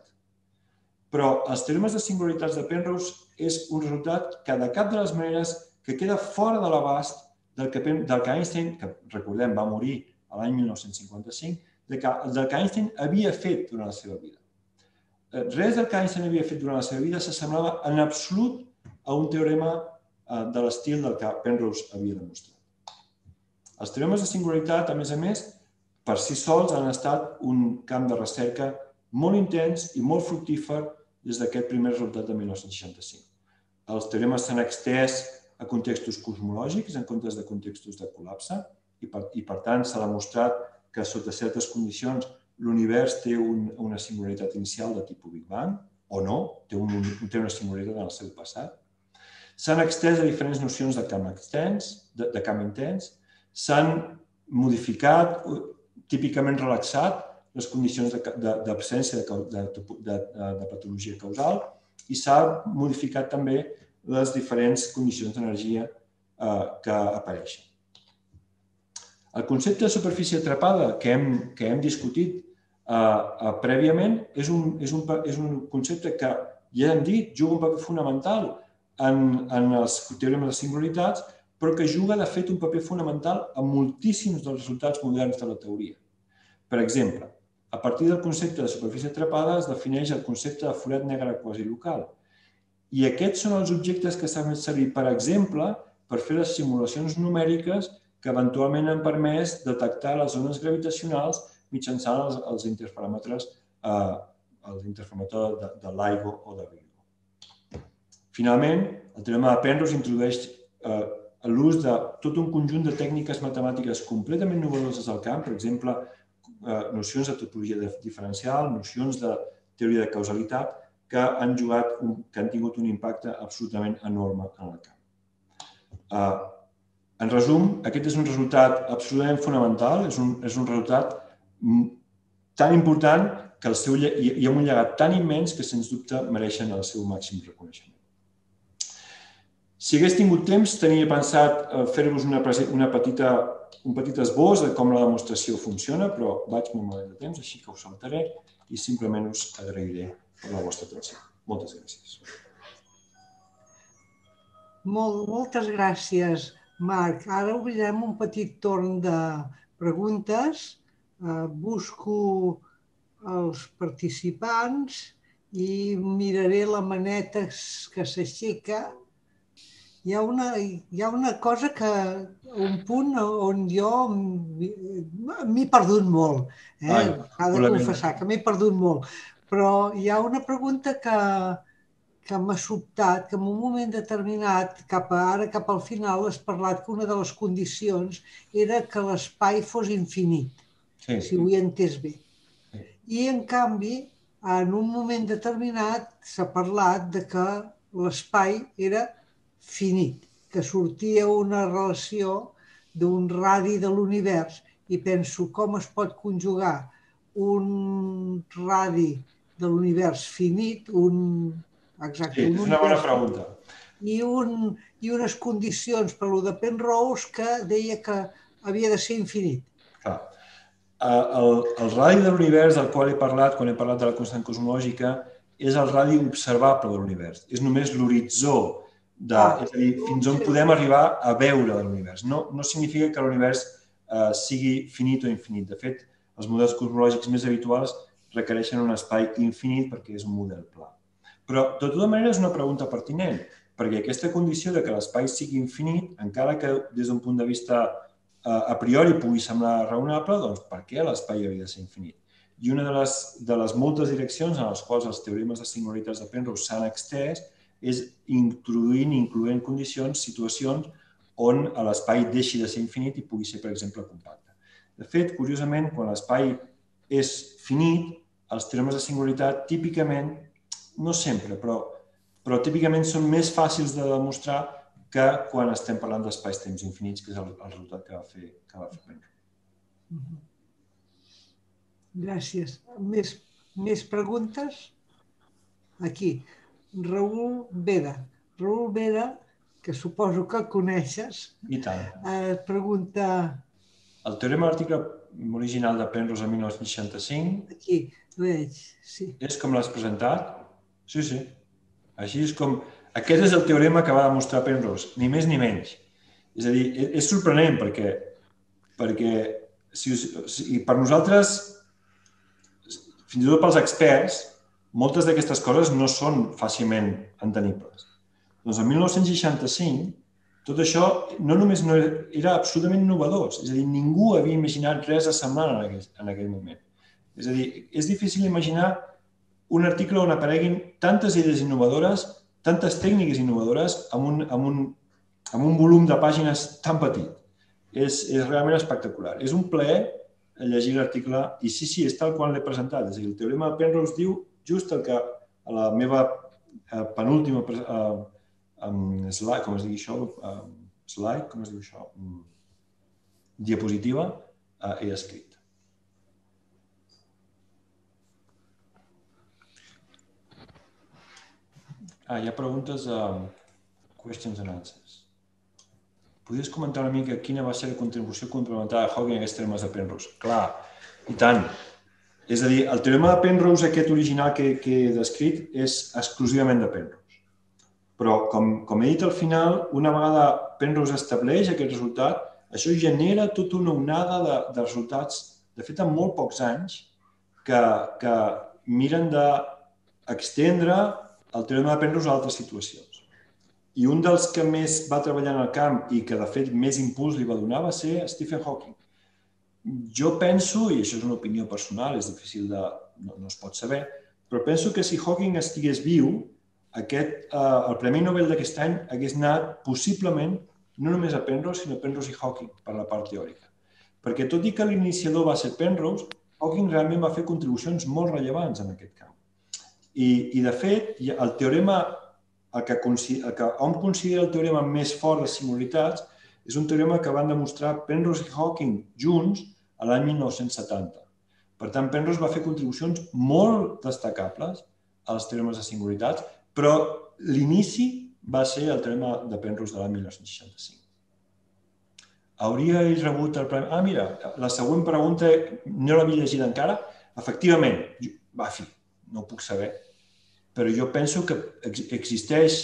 Però els teoremes de singularitats de Penrose és un resultat que de cap de les maneres que queda fora de l'abast del, que, del que Einstein, que recordem va morir l'any 1955, del que, del que Einstein havia fet durant la seva vida. Eh, res del que Einstein havia fet durant la seva vida s'assemblava en absolut a un teorema eh, de l'estil del que Penrose havia demostrat. Els teoremes de singularitat, a més a més, per si sols han estat un camp de recerca molt intens i molt fructífer des d'aquest primer resultat de 1965. Els teoremes s'han extès a contextos cosmològics en comptes de contextos de col·lapse i per, i per tant s'ha demostrat que sota certes condicions l'univers té un, una singularitat inicial de tipus Big Bang, o no, té, un, té una singularitat en el seu passat. S'han extès a diferents nocions de camp extens, de, de camp intens, s'han modificat, típicament relaxat, les condicions d'absència de, de, de, de, de, de patologia causal i s'ha modificat també les diferents condicions d'energia eh, que apareixen. El concepte de superfície atrapada que hem, que hem discutit uh, uh, prèviament és un, és, un, és un concepte que, ja hem dit, juga un paper fonamental en, en els teoremes de singularitats, però que juga, de fet, un paper fonamental en moltíssims dels resultats moderns de la teoria. Per exemple, a partir del concepte de superfície atrapada es defineix el concepte de forat negre quasi local. I aquests són els objectes que s'han fet servir, per exemple, per fer les simulacions numèriques que eventualment han permès detectar les zones gravitacionals mitjançant els, els interferòmetres, eh, els interferòmetres de, de LIGO o de Virgo. Finalment, el teorema de Penrose introdueix eh, l'ús de tot un conjunt de tècniques matemàtiques completament novedoses al camp, per exemple, eh, nocions de topologia diferencial, nocions de teoria de causalitat, que han jugat, un, que han tingut un impacte absolutament enorme en el camp. Uh, en resum, aquest és un resultat absolutament fonamental, és un, és un resultat tan important que el seu, hi ha un llegat tan immens que, sens dubte, mereixen el seu màxim reconeixement. Si hagués tingut temps, tenia pensat eh, fer-vos una, una petita, un petit esbós de com la demostració funciona, però vaig molt malament de temps, així que ho saltaré i simplement us agrairé per la vostra atenció. Moltes gràcies. Molt, moltes gràcies. Marc, ara obrirem un petit torn de preguntes. Uh, busco els participants i miraré la maneta que s'aixeca. Hi ha, una, hi ha una cosa que, un punt on jo m'he perdut molt. Eh? Ai, ha de confessar que m'he perdut molt. Però hi ha una pregunta que, que m'ha sobtat que en un moment determinat, cap a ara, cap al final, has parlat que una de les condicions era que l'espai fos infinit, sí. si ho he entès bé. Sí. I, en canvi, en un moment determinat s'ha parlat de que l'espai era finit, que sortia una relació d'un radi de l'univers i penso com es pot conjugar un radi de l'univers finit, un... Exacte, sí, és una bona pregunta. I, un, I unes condicions per lo de Penrose que deia que havia de ser infinit. Clar. El, el radi de l'univers del qual he parlat quan he parlat de la constant cosmològica és el radi observable de l'univers. És només l'horitzó de, ah, és a dir, fins on podem arribar a veure l'univers. No, no significa que l'univers eh, sigui finit o infinit. De fet, els models cosmològics més habituals requereixen un espai infinit perquè és un model pla. Però, de tota manera, és una pregunta pertinent, perquè aquesta condició de que l'espai sigui infinit, encara que des d'un punt de vista eh, a priori pugui semblar raonable, doncs per què l'espai hauria de ser infinit? I una de les, de les moltes direccions en les quals els teoremes de singularitats de Penrose s'han extès és introduint, incloent condicions, situacions on l'espai deixi de ser infinit i pugui ser, per exemple, compacte. De fet, curiosament, quan l'espai és finit, els teoremes de singularitat típicament, no sempre, però, però típicament són més fàcils de demostrar que quan estem parlant d'espais-temps infinits, que és el, el resultat que va fer, que va fer Penrose. Mm-hmm. Gràcies. Més, més preguntes? Aquí. Raül Vera. Raül Vera, que suposo que coneixes, I tant. eh, pregunta... El teorema d'article original de Penrose en 1965... Aquí, veig, sí. És com l'has presentat? Sí, sí. Així és com... Aquest és el teorema que va demostrar Penrose, ni més ni menys. És a dir, és, és sorprenent perquè, perquè si, si, per nosaltres, fins i tot pels experts, moltes d'aquestes coses no són fàcilment entenibles. Doncs en 1965 tot això no només no era, era absolutament innovador, és a dir, ningú havia imaginat res de semblant en aquell, en aquell moment. És a dir, és difícil imaginar un article on apareguin tantes idees innovadores, tantes tècniques innovadores amb un, amb un, amb un volum de pàgines tan petit. És, és realment espectacular. És un plaer llegir l'article i sí, sí, és tal qual l'he presentat. És a dir, el teorema de Penrose diu just el que a la meva eh, penúltima eh, um, slide, com es digui això, uh, slide, com es diu això, um, diapositiva, uh, he escrit. Ah, hi ha preguntes a uh, questions and answers. Podries comentar una mica quina va ser la contribució complementada de Hawking en aquests termes de Penrose? Clar, i tant. És a dir, el teorema de Penrose, aquest original que, que he descrit, és exclusivament de Penrose. Però, com, com he dit al final, una vegada Penrose estableix aquest resultat, això genera tota una onada de, de resultats, de fet, en molt pocs anys, que, que miren d'extendre el teorema de Penrose altres situacions. I un dels que més va treballar en el camp i que, de fet, més impuls li va donar va ser Stephen Hawking. Jo penso, i això és una opinió personal, és difícil de... no, no es pot saber, però penso que si Hawking estigués viu, aquest, eh, el Premi Nobel d'aquest any hagués anat possiblement no només a Penrose, sinó a Penrose i Hawking per la part teòrica. Perquè tot i que l'iniciador va ser Penrose, Hawking realment va fer contribucions molt rellevants en aquest camp. I, i de fet, el teorema, el que, el que hom considera el teorema més fort de singularitats és un teorema que van demostrar Penrose i Hawking junts a l'any 1970. Per tant, Penrose va fer contribucions molt destacables als teoremes de singularitats, però l'inici va ser el teorema de Penrose de l'any 1965. Hauria ell rebut el premi? Ah, mira, la següent pregunta no l'havia llegit encara. Efectivament, va, fi, no ho puc saber, però jo penso que existeix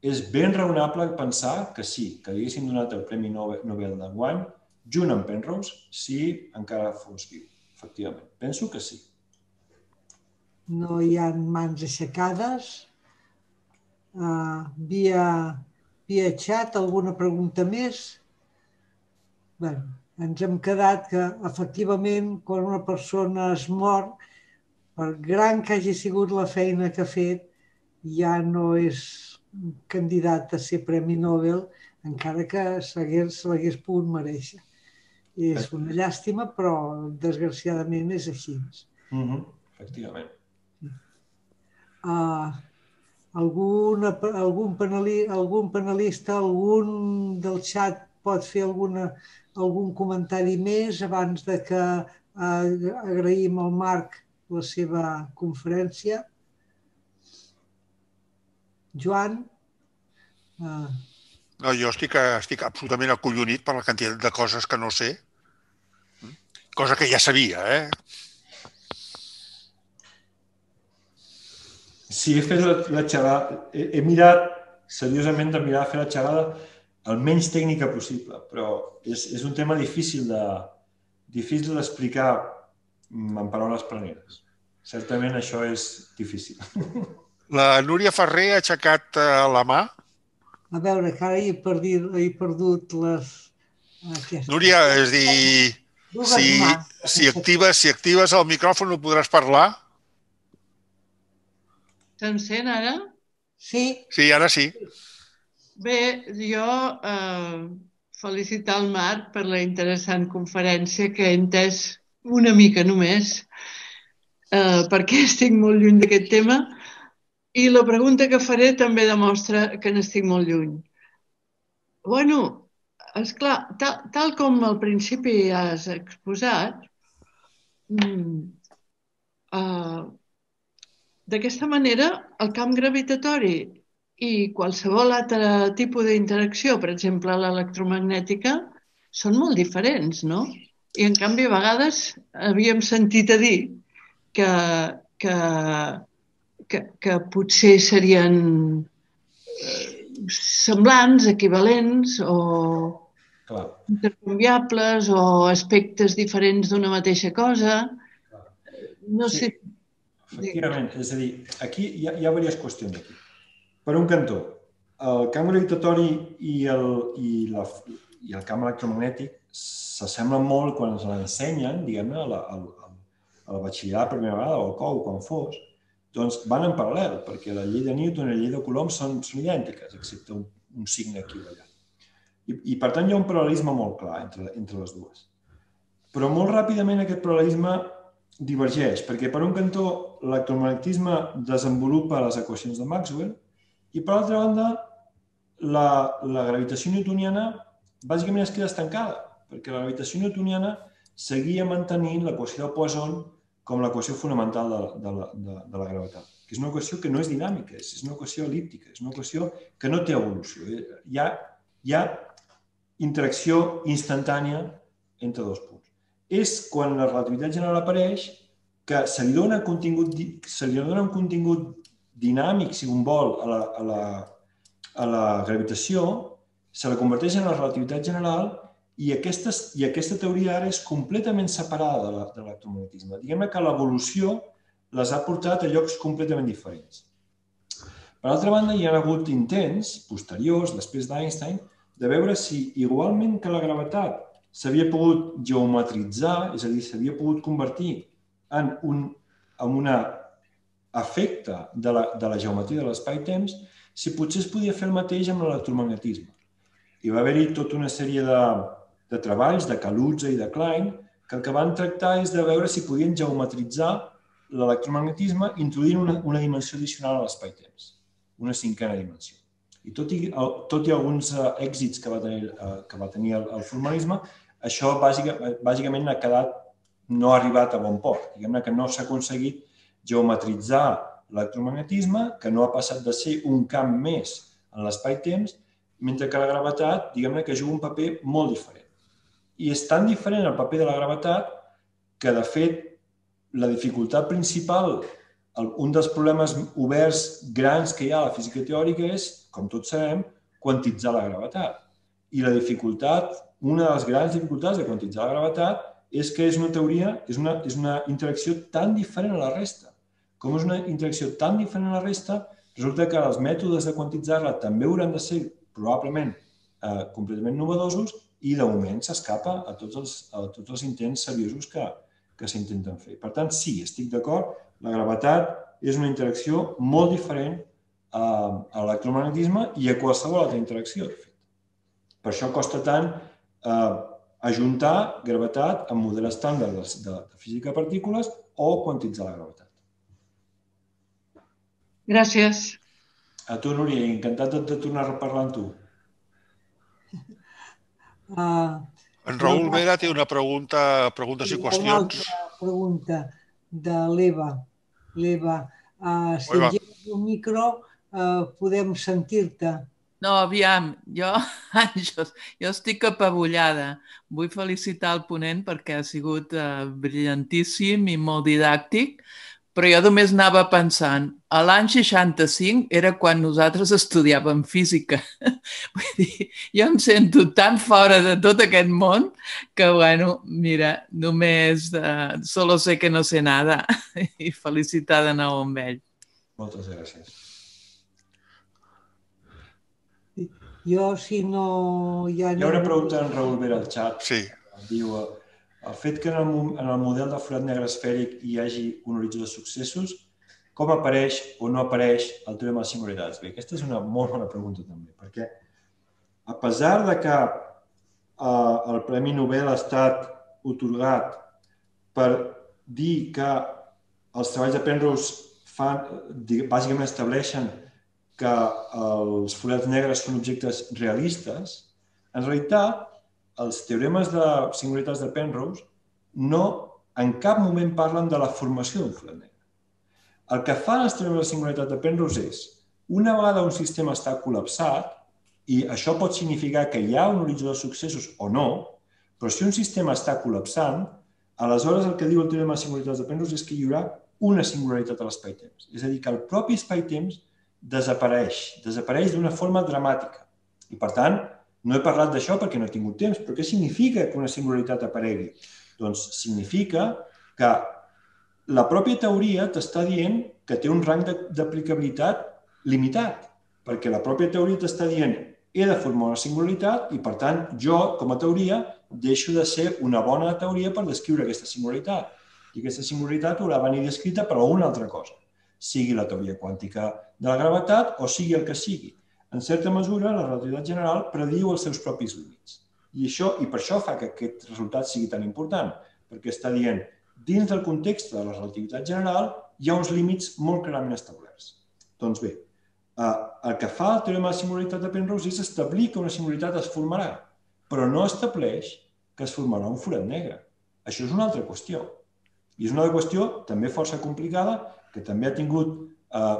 és ben raonable pensar que sí, que li haguessin donat el Premi Nobel d'enguany junt amb Penrose si encara fos viu, efectivament. Penso que sí. No hi ha mans aixecades. Uh, via, via xat, alguna pregunta més? Bé, ens hem quedat que, efectivament, quan una persona es mor, per gran que hagi sigut la feina que ha fet, ja no és candidat a ser Premi Nobel, encara que se l'hagués pogut mereixer. És una llàstima, però desgraciadament és així. Mm -hmm. Efectivament. Uh, alguna, algun, paneli, algun panelista, algun del xat pot fer alguna, algun comentari més abans de que uh, agraïm al Marc la seva conferència. Joan? Uh, no, jo estic, estic absolutament acollonit per la quantitat de coses que no sé. Cosa que ja sabia, eh? Sí, he fet la, la xerrada, he, he mirat seriosament de mirar a fer la xerrada el menys tècnica possible, però és, és un tema difícil de difícil d'explicar en paraules planeres. Certament això és difícil. La Núria Ferrer ha aixecat eh, la mà. A veure, que ara he perdut, he perdut les... Aquestes. Núria, és dir, si, si, actives, si actives el micròfon no podràs parlar? Se'm sent ara? Sí. Sí, ara sí. Bé, jo eh, felicitar el Marc per la interessant conferència que he entès una mica només, eh, perquè estic molt lluny d'aquest tema, i la pregunta que faré també demostra que n'estic molt lluny. Bueno, és clar, tal, tal com al principi has exposat, mm, uh, D'aquesta manera, el camp gravitatori i qualsevol altre tipus d'interacció, per exemple l'electromagnètica, són molt diferents, no? I en canvi, a vegades havíem sentit a dir que, que, que, que potser serien eh, semblants, equivalents o Clar. intercanviables o aspectes diferents d'una mateixa cosa. No sí. sé Efectivament, és a dir, aquí hi ha, hi ha diverses qüestions. Aquí. Per un cantó, el camp gravitatori i el, i la, i el camp electromagnètic s'assemblen molt quan ens l'ensenyen, diguem-ne, al, al, al batxillerat per primera vegada o al COU, quan fos, doncs van en paral·lel, perquè la llei de Newton i la llei de Coulomb són, són idèntiques, excepte un, un signe aquí o allà. I, I, per tant, hi ha un paral·lelisme molt clar entre, entre les dues. Però molt ràpidament aquest paral·lelisme divergeix, perquè per un cantó l'electromagnetisme desenvolupa les equacions de Maxwell i per altra banda la, la gravitació newtoniana bàsicament es queda estancada, perquè la gravitació newtoniana seguia mantenint l'equació de Poisson com l'equació fonamental de, de, la, de, de la gravetat, que és una equació que no és dinàmica, és, una equació elíptica, és una equació que no té evolució. Hi ha, hi ha interacció instantània entre dos punts és quan la relativitat general apareix que se li dona, contingut, se li dona un contingut dinàmic, si un vol, a la, a la, a la gravitació, se la converteix en la relativitat general i, aquestes, i aquesta teoria ara és completament separada de l'electromagnetisme. Diguem-ne que l'evolució les ha portat a llocs completament diferents. Per altra banda, hi ha hagut intents posteriors, després d'Einstein, de veure si, igualment que la gravetat s'havia pogut geometritzar, és a dir, s'havia pogut convertir en un en una efecte de la, de la geometria de l'espai-temps, si potser es podia fer el mateix amb l'electromagnetisme. I va haver-hi tota una sèrie de, de treballs de Kaluza i de Klein que el que van tractar és de veure si podien geometritzar l'electromagnetisme introduint una, una dimensió addicional a l'espai-temps, una cinquena dimensió. I tot i, tot i alguns eh, èxits que va tenir, eh, que va tenir el, el formalisme, això bàsica, bàsicament ha quedat, no ha arribat a bon port. Diguem-ne que no s'ha aconseguit geometritzar l'electromagnetisme, que no ha passat de ser un camp més en l'espai-temps, mentre que la gravetat, diguem-ne que juga un paper molt diferent. I és tan diferent el paper de la gravetat que, de fet, la dificultat principal un dels problemes oberts grans que hi ha a la física teòrica és, com tots sabem, quantitzar la gravetat. I la dificultat, una de les grans dificultats de quantitzar la gravetat és que és una teoria, és una, és una interacció tan diferent a la resta. Com és una interacció tan diferent a la resta, resulta que els mètodes de quantitzar-la també hauran de ser probablement eh, completament novedosos i de moment s'escapa a, tots els, a tots els intents seriosos que, que s'intenten fer. Per tant, sí, estic d'acord, la gravetat és una interacció molt diferent a, a l'electromagnetisme i a qualsevol altra interacció, de fet. Per això costa tant eh, ajuntar gravetat amb model estàndard de, de, de física de partícules o quantitzar la gravetat. Gràcies. A tu, Núria, encantat de, de tornar a parlar amb tu. Uh, en Raül Vera té una pregunta, preguntes i qüestions. Una pregunta de l'Eva. L'Eva, uh, si Eva. engegues el micro, uh, podem sentir-te. No, aviam, jo, Àngels, jo estic apabullada. Vull felicitar el ponent perquè ha sigut uh, brillantíssim i molt didàctic, però jo només anava pensant, a l'any 65 era quan nosaltres estudiàvem física. Vull dir, jo em sento tan fora de tot aquest món que, bueno, mira, només uh, solo sé que no sé nada i felicitar de nou amb ell. Moltes gràcies. Jo, si no hi ha... Hi ha una pregunta en Raül Vera al xat. Sí. Diu, el fet que en el, en el model de forat negre esfèric hi hagi un horitzó de successos, com apareix o no apareix el teorema de singularitats? Bé, aquesta és una molt bona pregunta també, perquè a pesar de que eh, el Premi Nobel ha estat otorgat per dir que els treballs de Penrose fan, di- bàsicament estableixen que els forats negres són objectes realistes, en realitat, els teoremes de singularitats de Penrose no en cap moment parlen de la formació d'un forat negre. El que fan els teoremes de singularitat de Penrose és, una vegada un sistema està col·lapsat, i això pot significar que hi ha un horitzó de successos o no, però si un sistema està col·lapsant, aleshores el que diu el teorema de singularitats de Penrose és que hi haurà una singularitat a l'espai-temps. És a dir, que el propi espai-temps desapareix, desapareix d'una forma dramàtica. I, per tant, no he parlat d'això perquè no he tingut temps, però què significa que una singularitat aparegui? Doncs significa que la pròpia teoria t'està dient que té un rang d'aplicabilitat limitat, perquè la pròpia teoria t'està dient he de formar una singularitat i, per tant, jo, com a teoria, deixo de ser una bona teoria per descriure aquesta singularitat. I aquesta singularitat haurà de venir descrita per alguna altra cosa, sigui la teoria quàntica de la gravetat o sigui el que sigui. En certa mesura, la relativitat general prediu els seus propis límits. I, això, I per això fa que aquest resultat sigui tan important, perquè està dient, dins del context de la relativitat general, hi ha uns límits molt clarament establerts. Doncs bé, eh, el que fa el teorema de singularitat de Penrose és establir que una singularitat es formarà, però no estableix que es formarà un forat negre. Això és una altra qüestió. I és una altra qüestió també força complicada, que també ha tingut eh,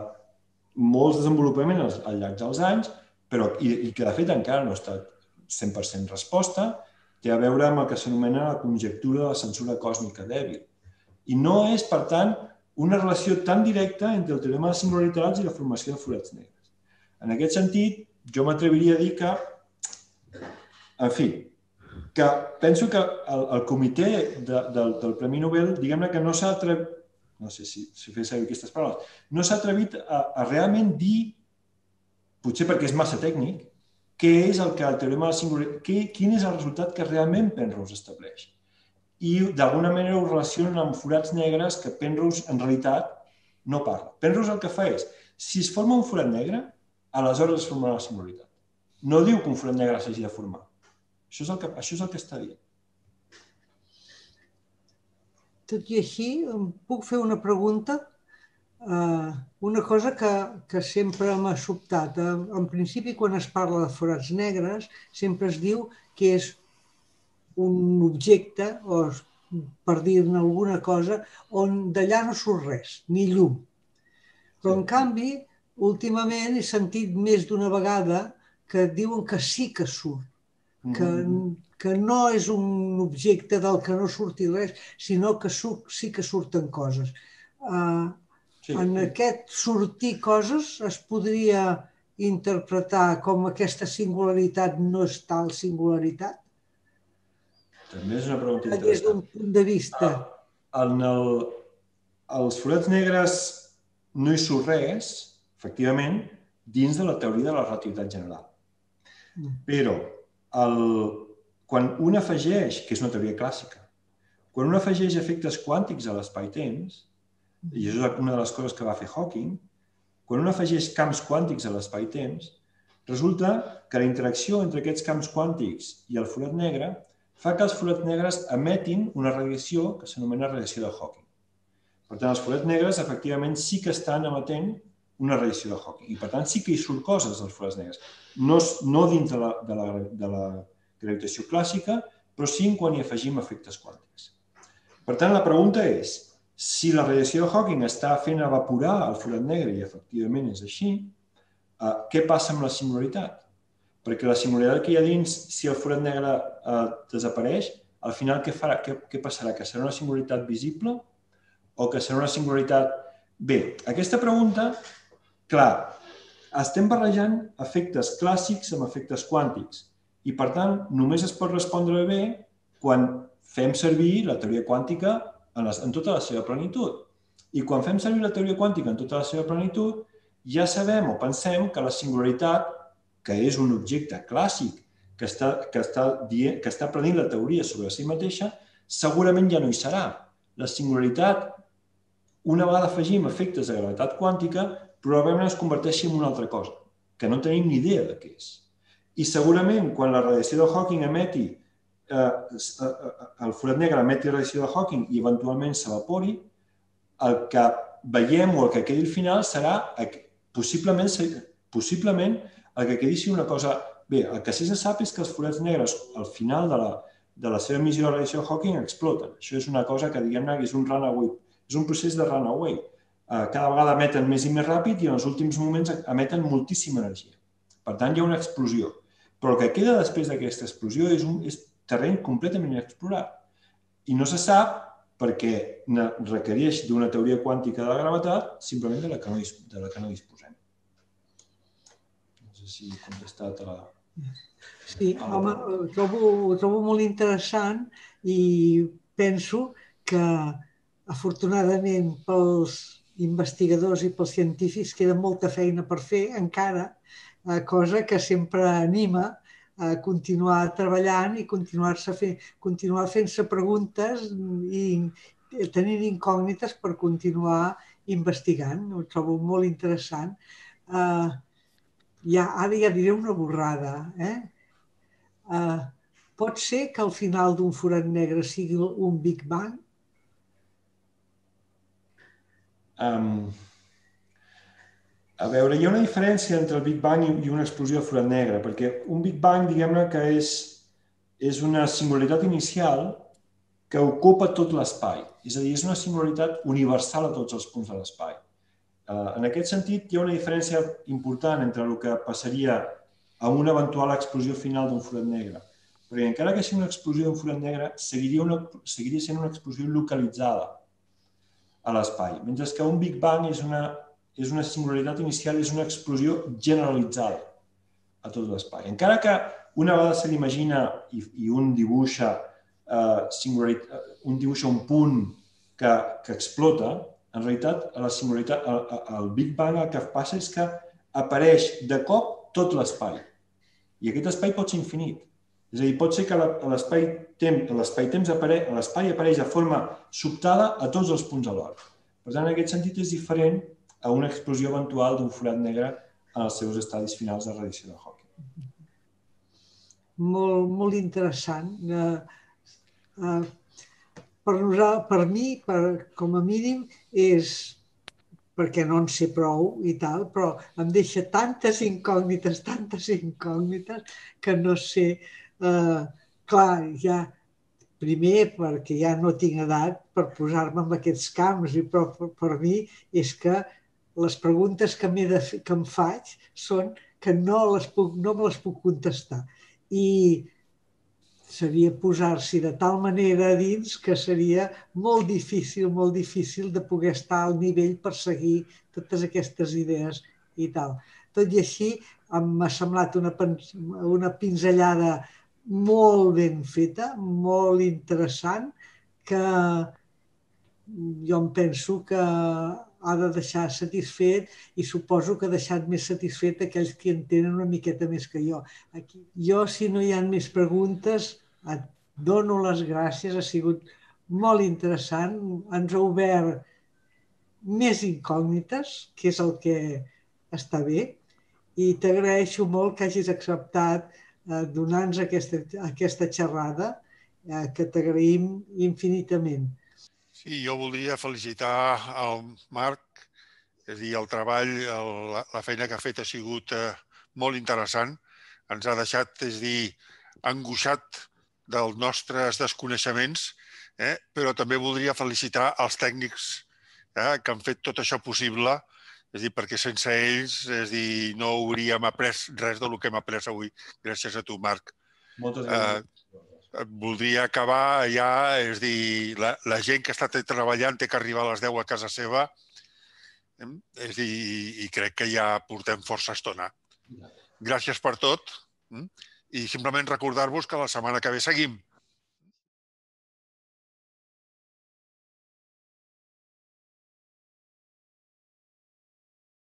molts desenvolupaments al llarg dels anys, però, i, i que de fet encara no ha estat 100% resposta, té a veure amb el que s'anomena la conjectura de la censura còsmica dèbil. I no és, per tant, una relació tan directa entre el teorema de singularitats i la formació de forats negres. En aquest sentit, jo m'atreviria a dir que, en fi, que penso que el, el comitè de, del, del Premi Nobel, diguem-ne que no s'ha atrevit, no sé si, si fer servir aquestes paraules, no s'ha atrevit a, a realment dir, potser perquè és massa tècnic, què és el que el teorema de singularitat, què, quin és el resultat que realment Penrose estableix. I d'alguna manera ho relacionen amb forats negres que Penrose en realitat no parla. Penrose el que fa és, si es forma un forat negre, aleshores es formarà la singularitat. No diu que un forat negre s'hagi de formar. Això és el que, això és el que està dient. Tot i així, em puc fer una pregunta? Uh, una cosa que, que sempre m'ha sobtat. En, en principi, quan es parla de forats negres, sempre es diu que és un objecte, o per dir-ne alguna cosa, on d'allà no surt res, ni llum. Però, en canvi, últimament he sentit més d'una vegada que diuen que sí que surt que, que no és un objecte del que no surti res, sinó que sí que surten coses. Uh, Sí, en aquest sortir coses es podria interpretar com aquesta singularitat no és tal singularitat, també és una pregunta des interessant. d'un punt de vista. En el, els forats negres no hi surt res, efectivament, dins de la teoria de la relativitat general. Mm. Però el, quan un afegeix, que és una teoria clàssica, quan un afegeix efectes quàntics a l'espai-temps, i això és una de les coses que va fer Hawking, quan un afegeix camps quàntics a l'espai-temps, resulta que la interacció entre aquests camps quàntics i el forat negre fa que els forats negres emetin una radiació que s'anomena radiació de Hawking. Per tant, els forats negres efectivament sí que estan emetent una radiació de Hawking i per tant sí que hi surt coses dels forats negres. No, no dins de la, de, la, de la gravitació clàssica, però sí quan hi afegim efectes quàntics. Per tant, la pregunta és, si la radiació de Hawking està fent evaporar el forat negre, i efectivament és així, eh, què passa amb la singularitat? Perquè la singularitat que hi ha dins, si el forat negre eh, desapareix, al final què, farà, què, què passarà? Que serà una singularitat visible o que serà una singularitat... Bé, aquesta pregunta, clar, estem barrejant efectes clàssics amb efectes quàntics i, per tant, només es pot respondre bé quan fem servir la teoria quàntica en, les, en tota la seva plenitud. I quan fem servir la teoria quàntica en tota la seva plenitud, ja sabem o pensem que la singularitat, que és un objecte clàssic que està, que està, dient, que està prenent la teoria sobre si mateixa, segurament ja no hi serà. La singularitat una vegada afegim efectes de gravetat quàntica, probablement es converteixi en una altra cosa, que no tenim ni idea de què és. I segurament, quan la radiació de Hawking emeti, eh, eh, eh, el forat negre emeti radiació de Hawking i eventualment s'evapori, el que veiem o el que quedi al final serà possiblement, possiblement el que quedi una cosa... Bé, el que sí se sap és que els forats negres al final de la, de la seva emissió de radiació de Hawking exploten. Això és una cosa que, diguem-ne, és un runaway és un procés de runaway. Eh, cada vegada emeten més i més ràpid i en els últims moments emeten moltíssima energia. Per tant, hi ha una explosió. Però el que queda després d'aquesta explosió és un és terreny completament inexplorat. I no se sap perquè requereix d'una teoria quàntica de la gravetat simplement de la que no, de la que no disposem. No sé si he contestat a la... Sí, home, ho trobo, ho trobo molt interessant i penso que afortunadament pels investigadors i pels científics queda molta feina per fer encara, eh, cosa que sempre anima a continuar treballant i continuar-se fent, continuar fent-se preguntes i tenint incògnites per continuar investigant. Ho trobo molt interessant. Uh, ja, ara ja diré una borrada. Eh? Uh, pot ser que al final d'un forat negre sigui un Big Bang? Um, a veure, hi ha una diferència entre el Big Bang i una explosió de forat negre, perquè un Big Bang, diguem-ne, que és, és una singularitat inicial que ocupa tot l'espai. És a dir, és una singularitat universal a tots els punts de l'espai. Uh, en aquest sentit, hi ha una diferència important entre el que passaria a una eventual explosió final d'un forat negre. Perquè encara que sigui una explosió d'un forat negre, seguiria, una, seguiria sent una explosió localitzada a l'espai. Mentre que un Big Bang és una, és una singularitat inicial, és una explosió generalitzada a tot l'espai. Encara que una vegada se l'imagina i, i un dibuixa uh, un dibuixa un punt que, que explota, en realitat, la singularitat, al Big Bang el que passa és que apareix de cop tot l'espai. I aquest espai pot ser infinit. És a dir, pot ser que l'espai-temps temps apareix, l'espai apareix de forma sobtada a tots els punts alhora. Per tant, en aquest sentit és diferent a una explosió eventual d'un forat negre en els seus estadis finals de radiació de Hawking. Molt, molt interessant. Uh, uh, per, nosaltres, per mi, per, com a mínim, és perquè no en sé prou i tal, però em deixa tantes incògnites, tantes incògnites, que no sé eh, clar, ja primer perquè ja no tinc edat per posar-me en aquests camps i però per, per mi és que les preguntes que, de, que em faig són que no, les puc, no me les puc contestar. I seria posar-s'hi de tal manera a dins que seria molt difícil, molt difícil de poder estar al nivell per seguir totes aquestes idees i tal. Tot i així, m'ha semblat una, una pinzellada molt ben feta, molt interessant, que jo em penso que ha de deixar satisfet i suposo que ha deixat més satisfet aquells que en tenen una miqueta més que jo. Aquí, jo, si no hi ha més preguntes, et dono les gràcies, ha sigut molt interessant, ens ha obert més incògnites, que és el que està bé. I t'agraeixo molt que hagis acceptat eh, donar-nos aquesta, aquesta xerrada, eh, que t'agraïm infinitament. Sí, jo voldria felicitar el Marc, és a dir, el treball, el, la, feina que ha fet ha sigut eh, molt interessant. Ens ha deixat, és a dir, angoixat dels nostres desconeixements, eh? però també voldria felicitar els tècnics eh? que han fet tot això possible, és dir, perquè sense ells és dir, no hauríem après res del que hem après avui. Gràcies a tu, Marc. Moltes gràcies. Eh, voldria acabar ja, és dir, la, la gent que està treballant té que arribar a les 10 a casa seva, eh? és dir, i crec que ja portem força estona. Gràcies per tot. Mm? I simplement recordar-vos que la setmana que ve seguim.